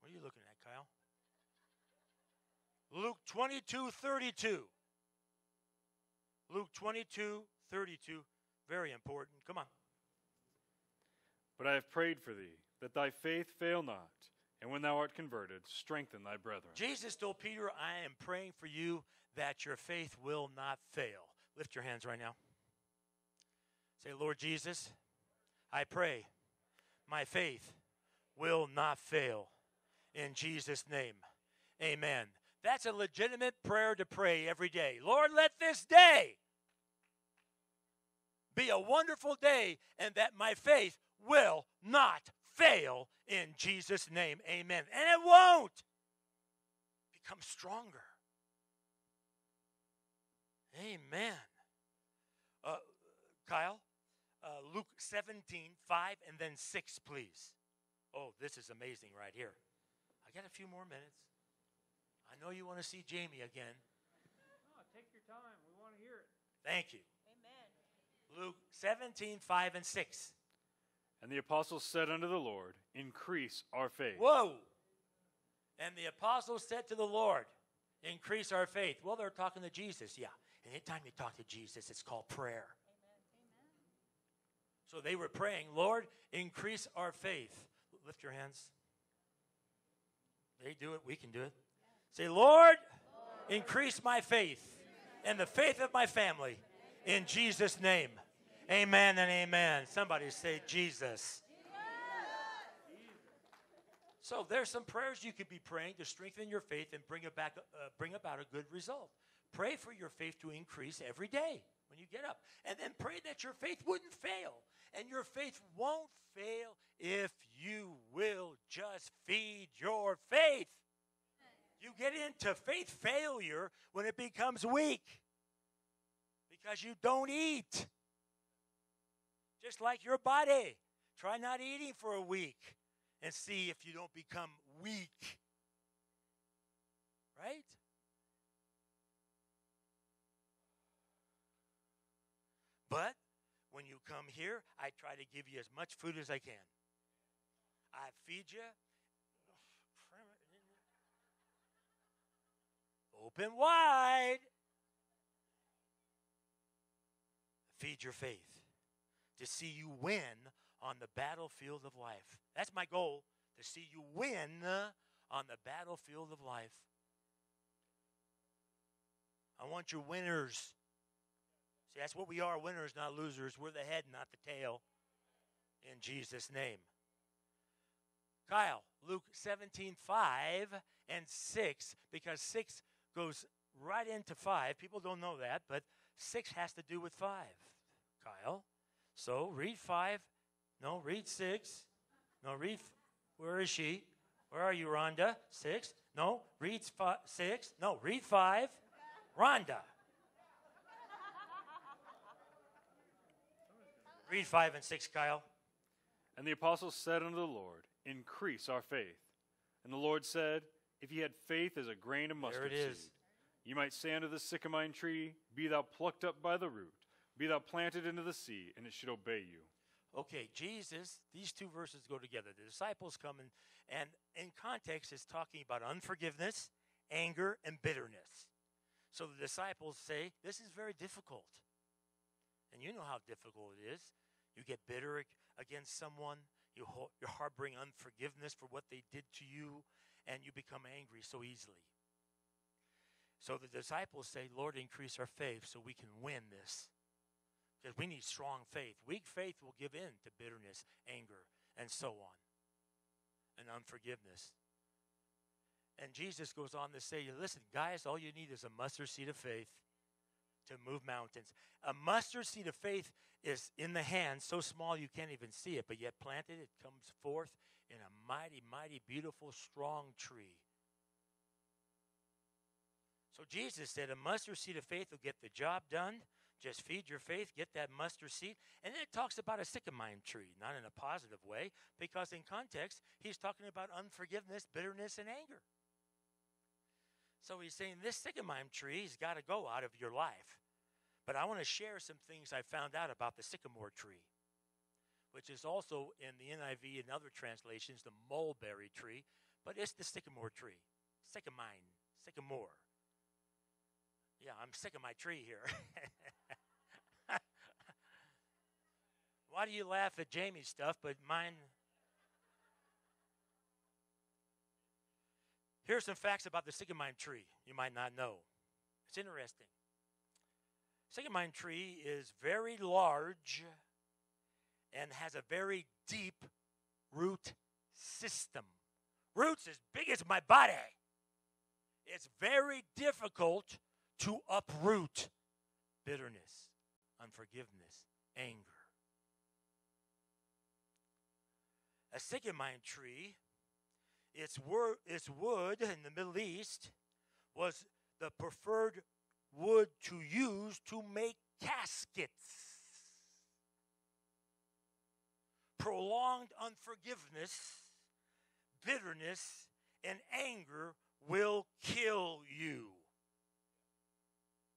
What are you looking at, Kyle? Luke 22 32. Luke 22 32. Very important. Come on. But I have prayed for thee, that thy faith fail not. And when thou art converted, strengthen thy brethren. Jesus told Peter, I am praying for you that your faith will not fail. Lift your hands right now. Say, Lord Jesus, I pray my faith will not fail. In Jesus' name, amen. That's a legitimate prayer to pray every day. Lord, let this day be a wonderful day and that my faith will not fail in Jesus' name. Amen. And it won't become stronger. Amen. Uh, Kyle, uh, Luke 17, 5, and then 6, please. Oh, this is amazing right here. I got a few more minutes. I know you want to see Jamie again. Oh, take your time. We want to hear it. Thank you. Luke 17, 5 and 6. And the apostles said unto the Lord, Increase our faith. Whoa! And the apostles said to the Lord, Increase our faith. Well, they're talking to Jesus, yeah. Anytime you talk to Jesus, it's called prayer. So they were praying, Lord, increase our faith. Lift your hands. They do it, we can do it. Say, Lord, increase my faith and the faith of my family in Jesus' name. Amen and amen. Somebody say Jesus. So there's some prayers you could be praying to strengthen your faith and bring, it back, uh, bring about a good result. Pray for your faith to increase every day when you get up. And then pray that your faith wouldn't fail. And your faith won't fail if you will just feed your faith. You get into faith failure when it becomes weak because you don't eat. Just like your body. Try not eating for a week and see if you don't become weak. Right? But when you come here, I try to give you as much food as I can. I feed you. Open wide. Feed your faith to see you win on the battlefield of life. That's my goal to see you win on the battlefield of life. I want your winners. See, that's what we are winners, not losers. We're the head, not the tail. In Jesus' name. Kyle, Luke 17, 5 and 6, because 6 goes right into 5. People don't know that, but 6 has to do with 5. Kyle. So read 5. No, read 6. No, read. Where is she? Where are you, Rhonda? 6. No, read five, 6. No, read 5. Rhonda. Read 5 and 6, Kyle. And the apostles said unto the Lord, Increase our faith. And the Lord said, If ye had faith as a grain of mustard it is. seed, ye might say unto the sycamore tree, Be thou plucked up by the root, be thou planted into the sea, and it should obey you. Okay, Jesus, these two verses go together. The disciples come in, and in context, it's talking about unforgiveness, anger, and bitterness. So the disciples say, This is very difficult. And you know how difficult it is. You get bitter against someone, you, ho- you're harboring unforgiveness for what they did to you, and you become angry so easily. So the disciples say, Lord, increase our faith so we can win this. Because we need strong faith. Weak faith will give in to bitterness, anger, and so on, and unforgiveness. And Jesus goes on to say, listen, guys, all you need is a mustard seed of faith to move mountains. A mustard seed of faith is in the hand, so small you can't even see it, but yet planted, it comes forth in a mighty, mighty, beautiful, strong tree. So Jesus said, a mustard seed of faith will get the job done. Just feed your faith, get that mustard seed. And then it talks about a sycamore tree, not in a positive way, because in context, he's talking about unforgiveness, bitterness, and anger. So he's saying this sycamore tree has got to go out of your life. But I want to share some things I found out about the sycamore tree, which is also in the NIV and other translations the mulberry tree, but it's the sycamore tree. Sycamine, sycamore. Yeah, I'm sick of my tree here. Why do you laugh at Jamie's stuff, but mine? Here's some facts about the sycamore tree you might not know. It's interesting. Sycamore tree is very large and has a very deep root system. Roots as big as my body. It's very difficult to uproot bitterness, unforgiveness, anger. A sycamore tree, its, wor- its wood in the Middle East was the preferred wood to use to make caskets. Prolonged unforgiveness, bitterness, and anger will kill you.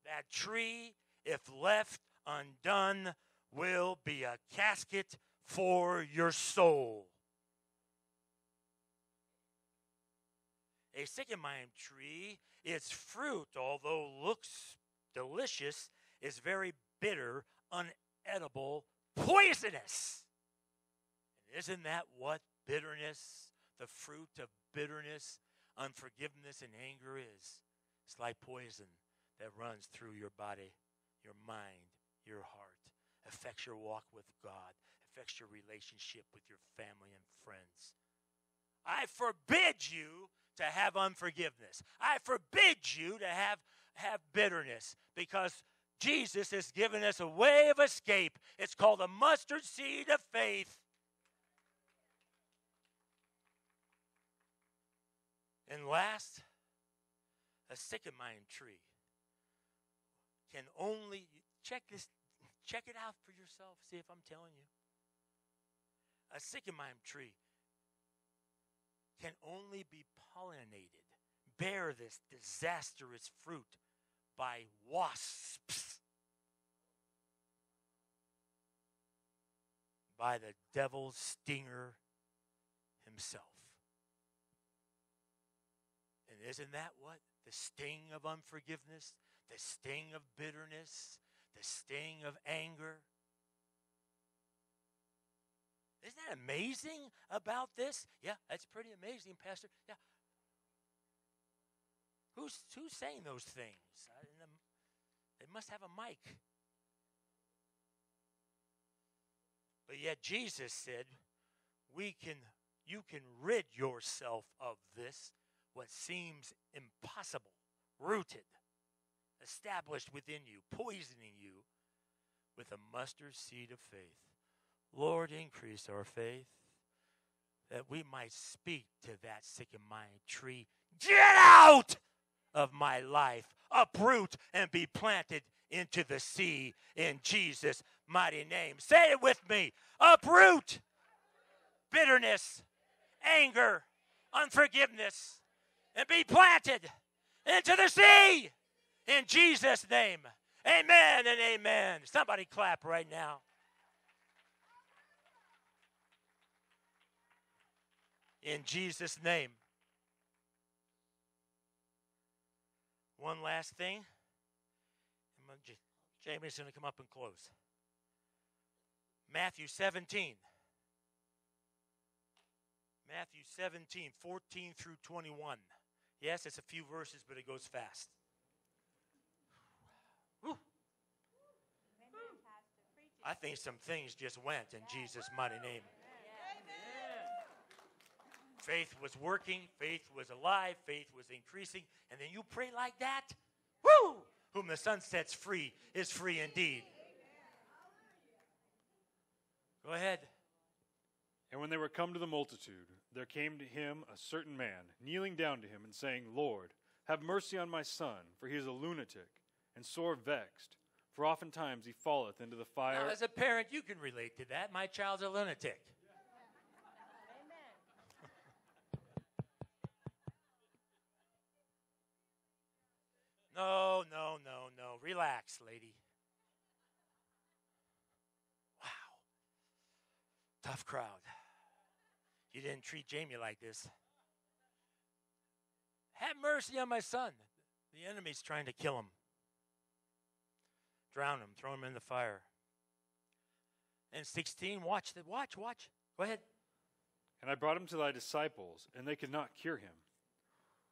That tree, if left undone, will be a casket for your soul. A sycamore tree, its fruit, although looks delicious, is very bitter, unedible, poisonous. And isn't that what bitterness, the fruit of bitterness, unforgiveness, and anger is? It's like poison that runs through your body, your mind, your heart, affects your walk with God, affects your relationship with your family and friends. I forbid you to have unforgiveness. I forbid you to have, have bitterness because Jesus has given us a way of escape. It's called a mustard seed of faith. And last, a sycamore tree can only check this check it out for yourself see if i'm telling you. A sycamore tree can only be pollinated bear this disastrous fruit by wasps by the devil's stinger himself. And isn't that what? The sting of unforgiveness the sting of bitterness, the sting of anger. Isn't that amazing about this? Yeah, that's pretty amazing, Pastor. Yeah. Who's who's saying those things? They must have a mic. But yet Jesus said, "We can you can rid yourself of this what seems impossible, rooted, established within you, poisoning you with a mustard seed of faith. Lord, increase our faith that we might speak to that sycamore tree. Get out of my life, uproot and be planted into the sea in Jesus' mighty name. Say it with me uproot bitterness, anger, unforgiveness, and be planted into the sea in Jesus' name. Amen and amen. Somebody clap right now. In Jesus' name. One last thing. Jamie's going to come up and close. Matthew 17. Matthew 17, 14 through 21. Yes, it's a few verses, but it goes fast. I think some things just went in Jesus' mighty name. Faith was working, faith was alive, faith was increasing, and then you pray like that. Woo! Whom the sun sets free is free indeed. Go ahead. And when they were come to the multitude, there came to him a certain man, kneeling down to him and saying, Lord, have mercy on my son, for he is a lunatic and sore vexed. For oftentimes he falleth into the fire. Now, as a parent, you can relate to that. My child's a lunatic. No, no, no, no. Relax, lady. Wow. Tough crowd. You didn't treat Jamie like this. Have mercy on my son. The enemy's trying to kill him. Drown him, throw him in the fire. And 16, watch the watch, watch. Go ahead. And I brought him to thy disciples, and they could not cure him.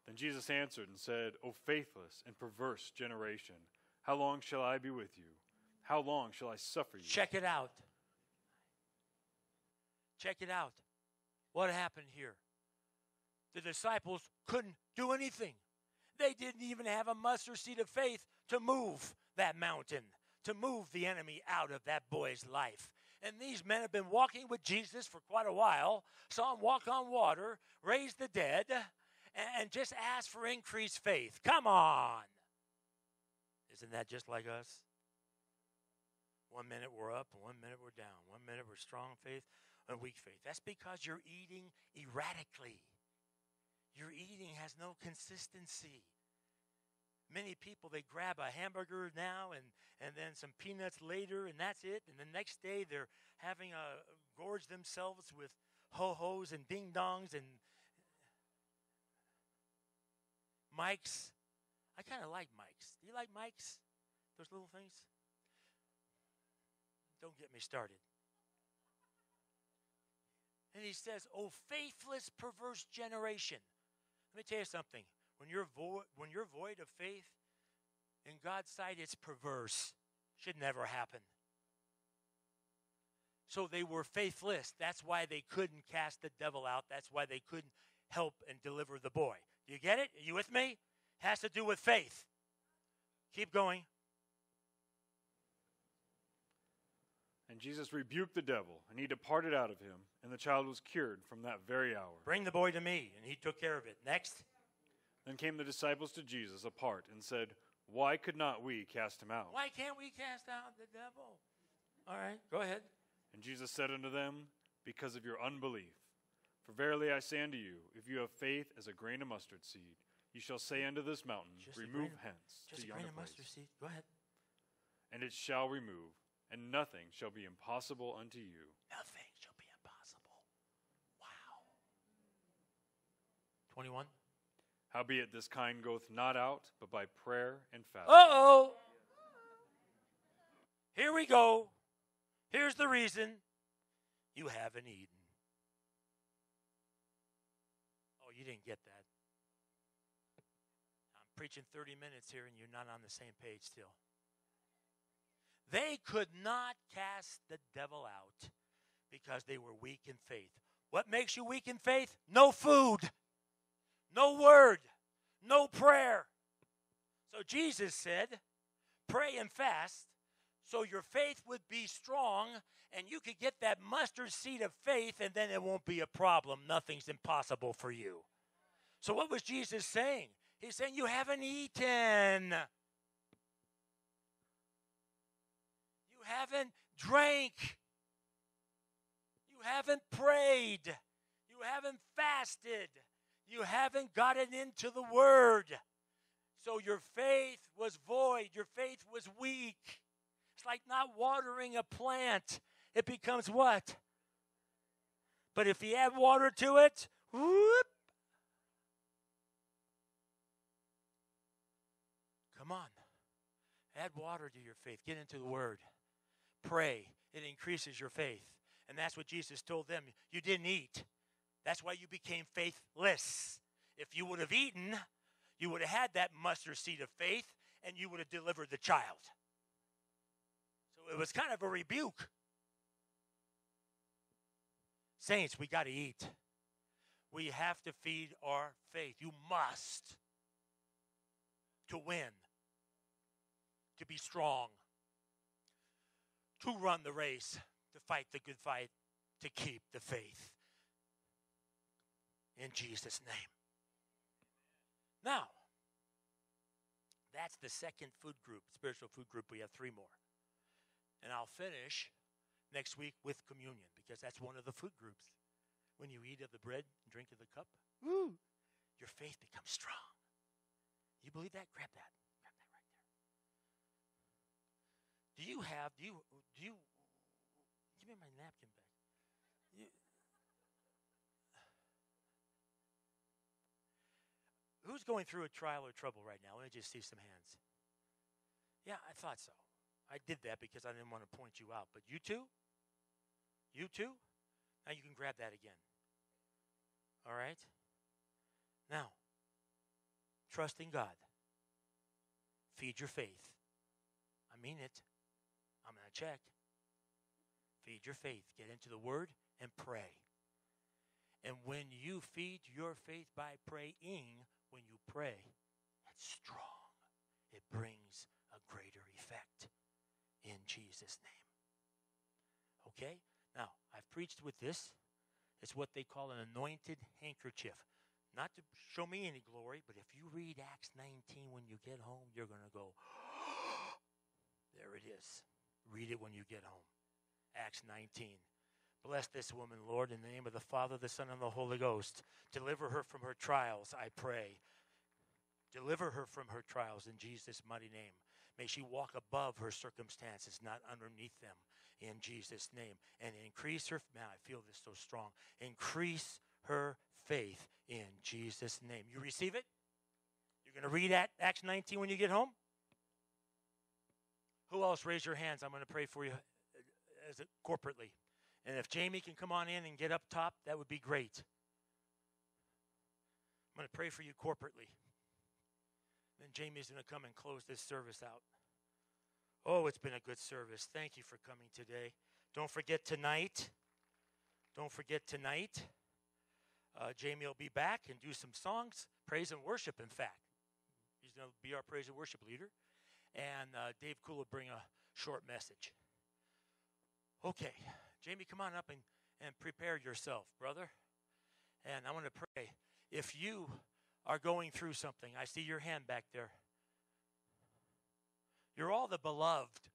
Then Jesus answered and said, O faithless and perverse generation, how long shall I be with you? How long shall I suffer you? Check it out. Check it out. What happened here? The disciples couldn't do anything. They didn't even have a mustard seed of faith to move that mountain, to move the enemy out of that boy's life. And these men have been walking with Jesus for quite a while, saw him walk on water, raise the dead, and just ask for increased faith. Come on. Isn't that just like us? One minute we're up, one minute we're down. One minute we're strong faith, and weak faith. That's because you're eating erratically. Your eating has no consistency. Many people they grab a hamburger now and, and then some peanuts later and that's it. And the next day they're having a gorge themselves with ho hos and ding dongs and Mike's. I kind of like Mike's. Do you like Mike's? Those little things? Don't get me started. And he says, Oh, faithless, perverse generation. Let me tell you something. When you're, vo- when you're void of faith, in God's sight, it's perverse. Should never happen. So they were faithless. That's why they couldn't cast the devil out. That's why they couldn't help and deliver the boy. Do you get it? Are you with me? Has to do with faith. Keep going. And Jesus rebuked the devil, and he departed out of him, and the child was cured from that very hour. Bring the boy to me, and he took care of it. Next. Then came the disciples to Jesus apart and said, Why could not we cast him out? Why can't we cast out the devil? All right, go ahead. And Jesus said unto them, Because of your unbelief. For verily I say unto you, if you have faith as a grain of mustard seed, you shall say unto this mountain, Just Remove grain, hence Just to a grain yonder of place, mustard seed. Go ahead. and it shall remove, and nothing shall be impossible unto you. Nothing shall be impossible. Wow. 21. Howbeit this kind goeth not out, but by prayer and fasting. Uh oh. Here we go. Here's the reason. you haven't eaten. Oh, you didn't get that. I'm preaching 30 minutes here and you're not on the same page still. They could not cast the devil out because they were weak in faith. What makes you weak in faith? No food, no word, no prayer. So Jesus said, pray and fast so your faith would be strong and you could get that mustard seed of faith and then it won't be a problem. Nothing's impossible for you. So, what was Jesus saying? He's saying, You haven't eaten. You haven't drank. You haven't prayed. You haven't fasted. You haven't gotten into the Word. So your faith was void. Your faith was weak. It's like not watering a plant. It becomes what? But if you add water to it, whoop. Come on. Add water to your faith. Get into the Word. Pray. It increases your faith. And that's what Jesus told them. You didn't eat. That's why you became faithless. If you would have eaten, you would have had that mustard seed of faith and you would have delivered the child. So it was kind of a rebuke. Saints, we got to eat. We have to feed our faith. You must to win, to be strong, to run the race, to fight the good fight, to keep the faith. In Jesus' name. Now, that's the second food group, spiritual food group. We have three more. And I'll finish next week with communion because that's one of the food groups. When you eat of the bread and drink of the cup, woo, your faith becomes strong. You believe that? Grab that. Grab that right there. Do you have, do you, do you, give me my napkin back. Who's going through a trial or trouble right now? Let me just see some hands. Yeah, I thought so. I did that because I didn't want to point you out. But you too? You too? Now you can grab that again. All right? Now, trust in God. Feed your faith. I mean it. I'm going to check. Feed your faith. Get into the Word and pray. And when you feed your faith by praying, when you pray, it's strong. It brings a greater effect in Jesus' name. Okay? Now, I've preached with this. It's what they call an anointed handkerchief. Not to show me any glory, but if you read Acts 19 when you get home, you're going to go, there it is. Read it when you get home. Acts 19. Bless this woman, Lord, in the name of the Father, the Son, and the Holy Ghost. Deliver her from her trials, I pray. Deliver her from her trials in Jesus' mighty name. May she walk above her circumstances, not underneath them, in Jesus' name. And increase her, man, I feel this so strong. Increase her faith in Jesus' name. You receive it? You're going to read at Acts 19 when you get home? Who else? Raise your hands. I'm going to pray for you uh, as a, corporately. And if Jamie can come on in and get up top, that would be great. I'm going to pray for you corporately. Then Jamie's going to come and close this service out. Oh, it's been a good service. Thank you for coming today. Don't forget tonight. Don't forget tonight. Uh, Jamie will be back and do some songs, praise and worship, in fact. He's going to be our praise and worship leader. And uh, Dave Cool will bring a short message. Okay, Jamie, come on up and, and prepare yourself, brother. And I want to pray. If you are going through something, I see your hand back there. You're all the beloved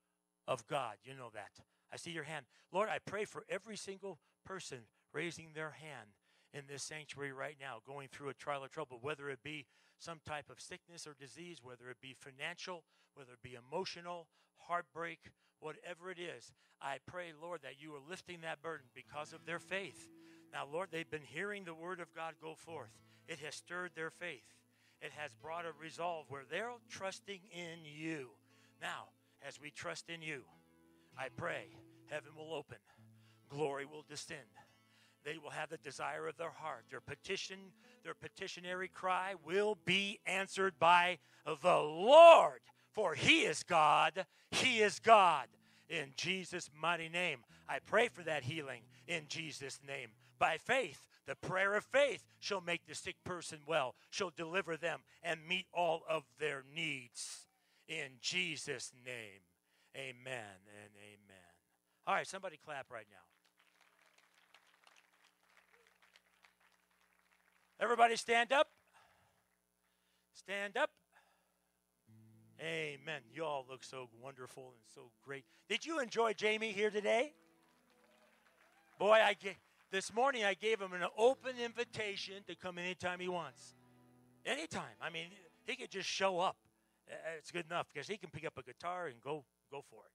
of God. You know that. I see your hand. Lord, I pray for every single person raising their hand in this sanctuary right now, going through a trial or trouble, whether it be some type of sickness or disease, whether it be financial, whether it be emotional, heartbreak, whatever it is. I pray, Lord, that you are lifting that burden because of their faith. Now, Lord, they've been hearing the word of God go forth. It has stirred their faith. It has brought a resolve where they're trusting in you. Now, as we trust in you, I pray heaven will open. glory will descend. They will have the desire of their heart. Their petition, their petitionary cry will be answered by the Lord, for He is God. He is God. In Jesus' mighty name, I pray for that healing in Jesus' name. By faith, the prayer of faith shall make the sick person well, shall deliver them and meet all of their needs. In Jesus' name, amen and amen. All right, somebody clap right now. Everybody stand up. Stand up. Amen. You all look so wonderful and so great. Did you enjoy Jamie here today? Boy, I gave, this morning I gave him an open invitation to come anytime he wants. Anytime. I mean, he could just show up. Uh, It's good enough because he can pick up a guitar and go go for it.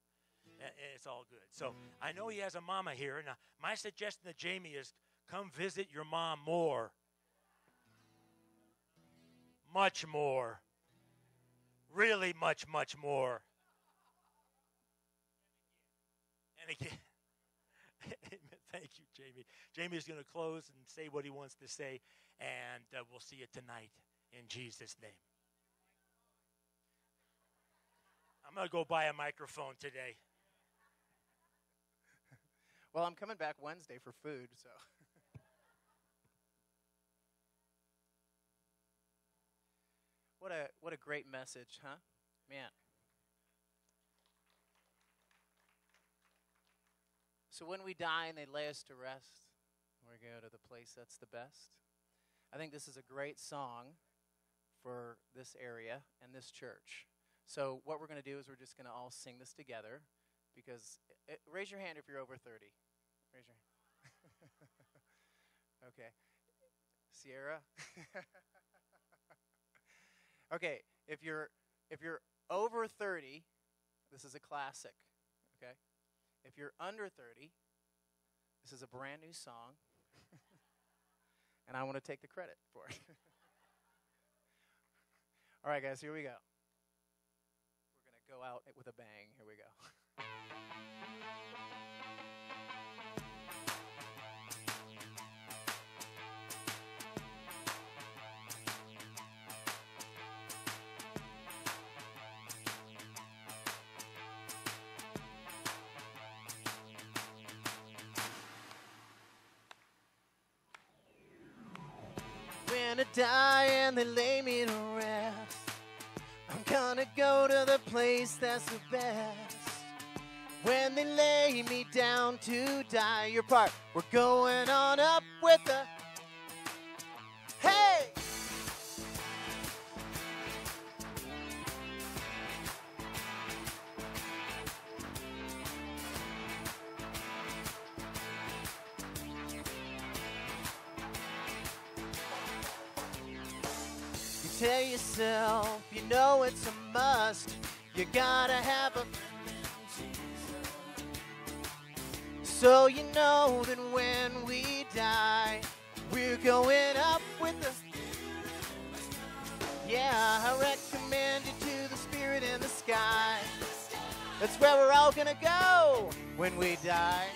It's all good. So I know he has a mama here, and uh, my suggestion to Jamie is come visit your mom more, much more, really much much more. And again. Thank you, Jamie. Jamie is going to close and say what he wants to say, and uh, we'll see you tonight in Jesus' name. I'm going to go buy a microphone today. Well, I'm coming back Wednesday for food, so. What a what a great message, huh? Man. So when we die and they lay us to rest, we go to the place that's the best. I think this is a great song for this area and this church. So what we're going to do is we're just going to all sing this together because eh, raise your hand if you're over 30. Raise your hand. Okay. Sierra. okay, if you're if you're over 30, this is a classic, okay? If you're under 30, this is a brand new song. and I want to take the credit for it. All right, guys, here we go. We're going to go out with a bang. Here we go. die and they lay me to rest, I'm gonna go to the place that's the best. When they lay me down to die, your part, we're going on up with the. You know it's a must. You gotta have a. So you know that when we die, we're going up with the. Yeah, I recommend you to the spirit in the sky. That's where we're all gonna go when we die.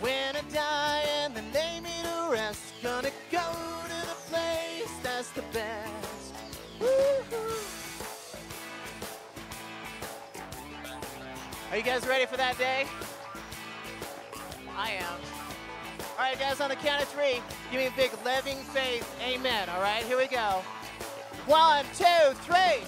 When I die and they lay me to rest, gonna go to the place that's the best. Are you guys ready for that day? I am. All right, guys, on the count of three, give me a big living faith. Amen. All right, here we go. One, two, three.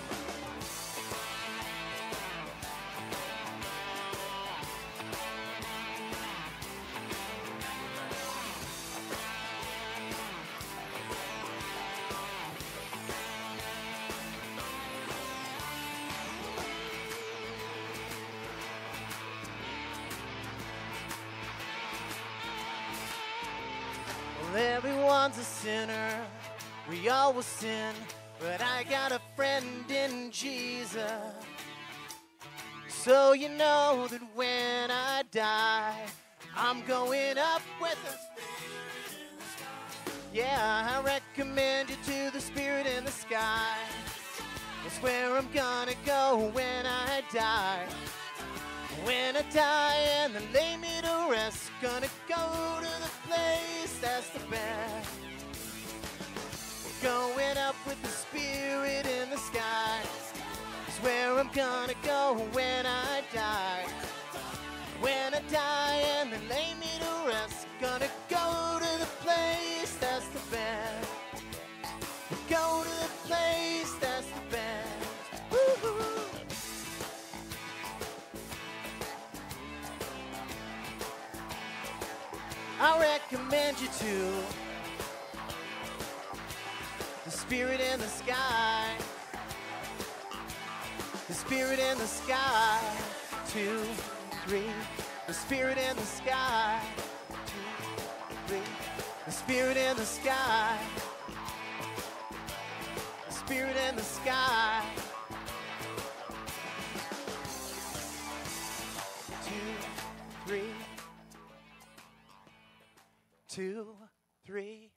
We all will sin. But I got a friend in Jesus. So you know that when I die, I'm going up with. Spirit. Yeah, I recommend you to the spirit in the sky. That's where I'm gonna go when I die. When I die and they lay me to rest, Gonna go to the place that's the best. Going up with the spirit in the sky. It's where I'm gonna go when I die. When I die and they lay me to rest. Gonna go to the place that's the best. Go to the place that's the best. Woo-hoo. I recommend you to spirit in the sky. The spirit in the sky. Two, three. The spirit in the sky. Two, three. The spirit in the sky. The spirit in the sky. Two, three. Two, three.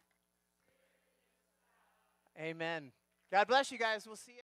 Amen. God bless you guys. We'll see you.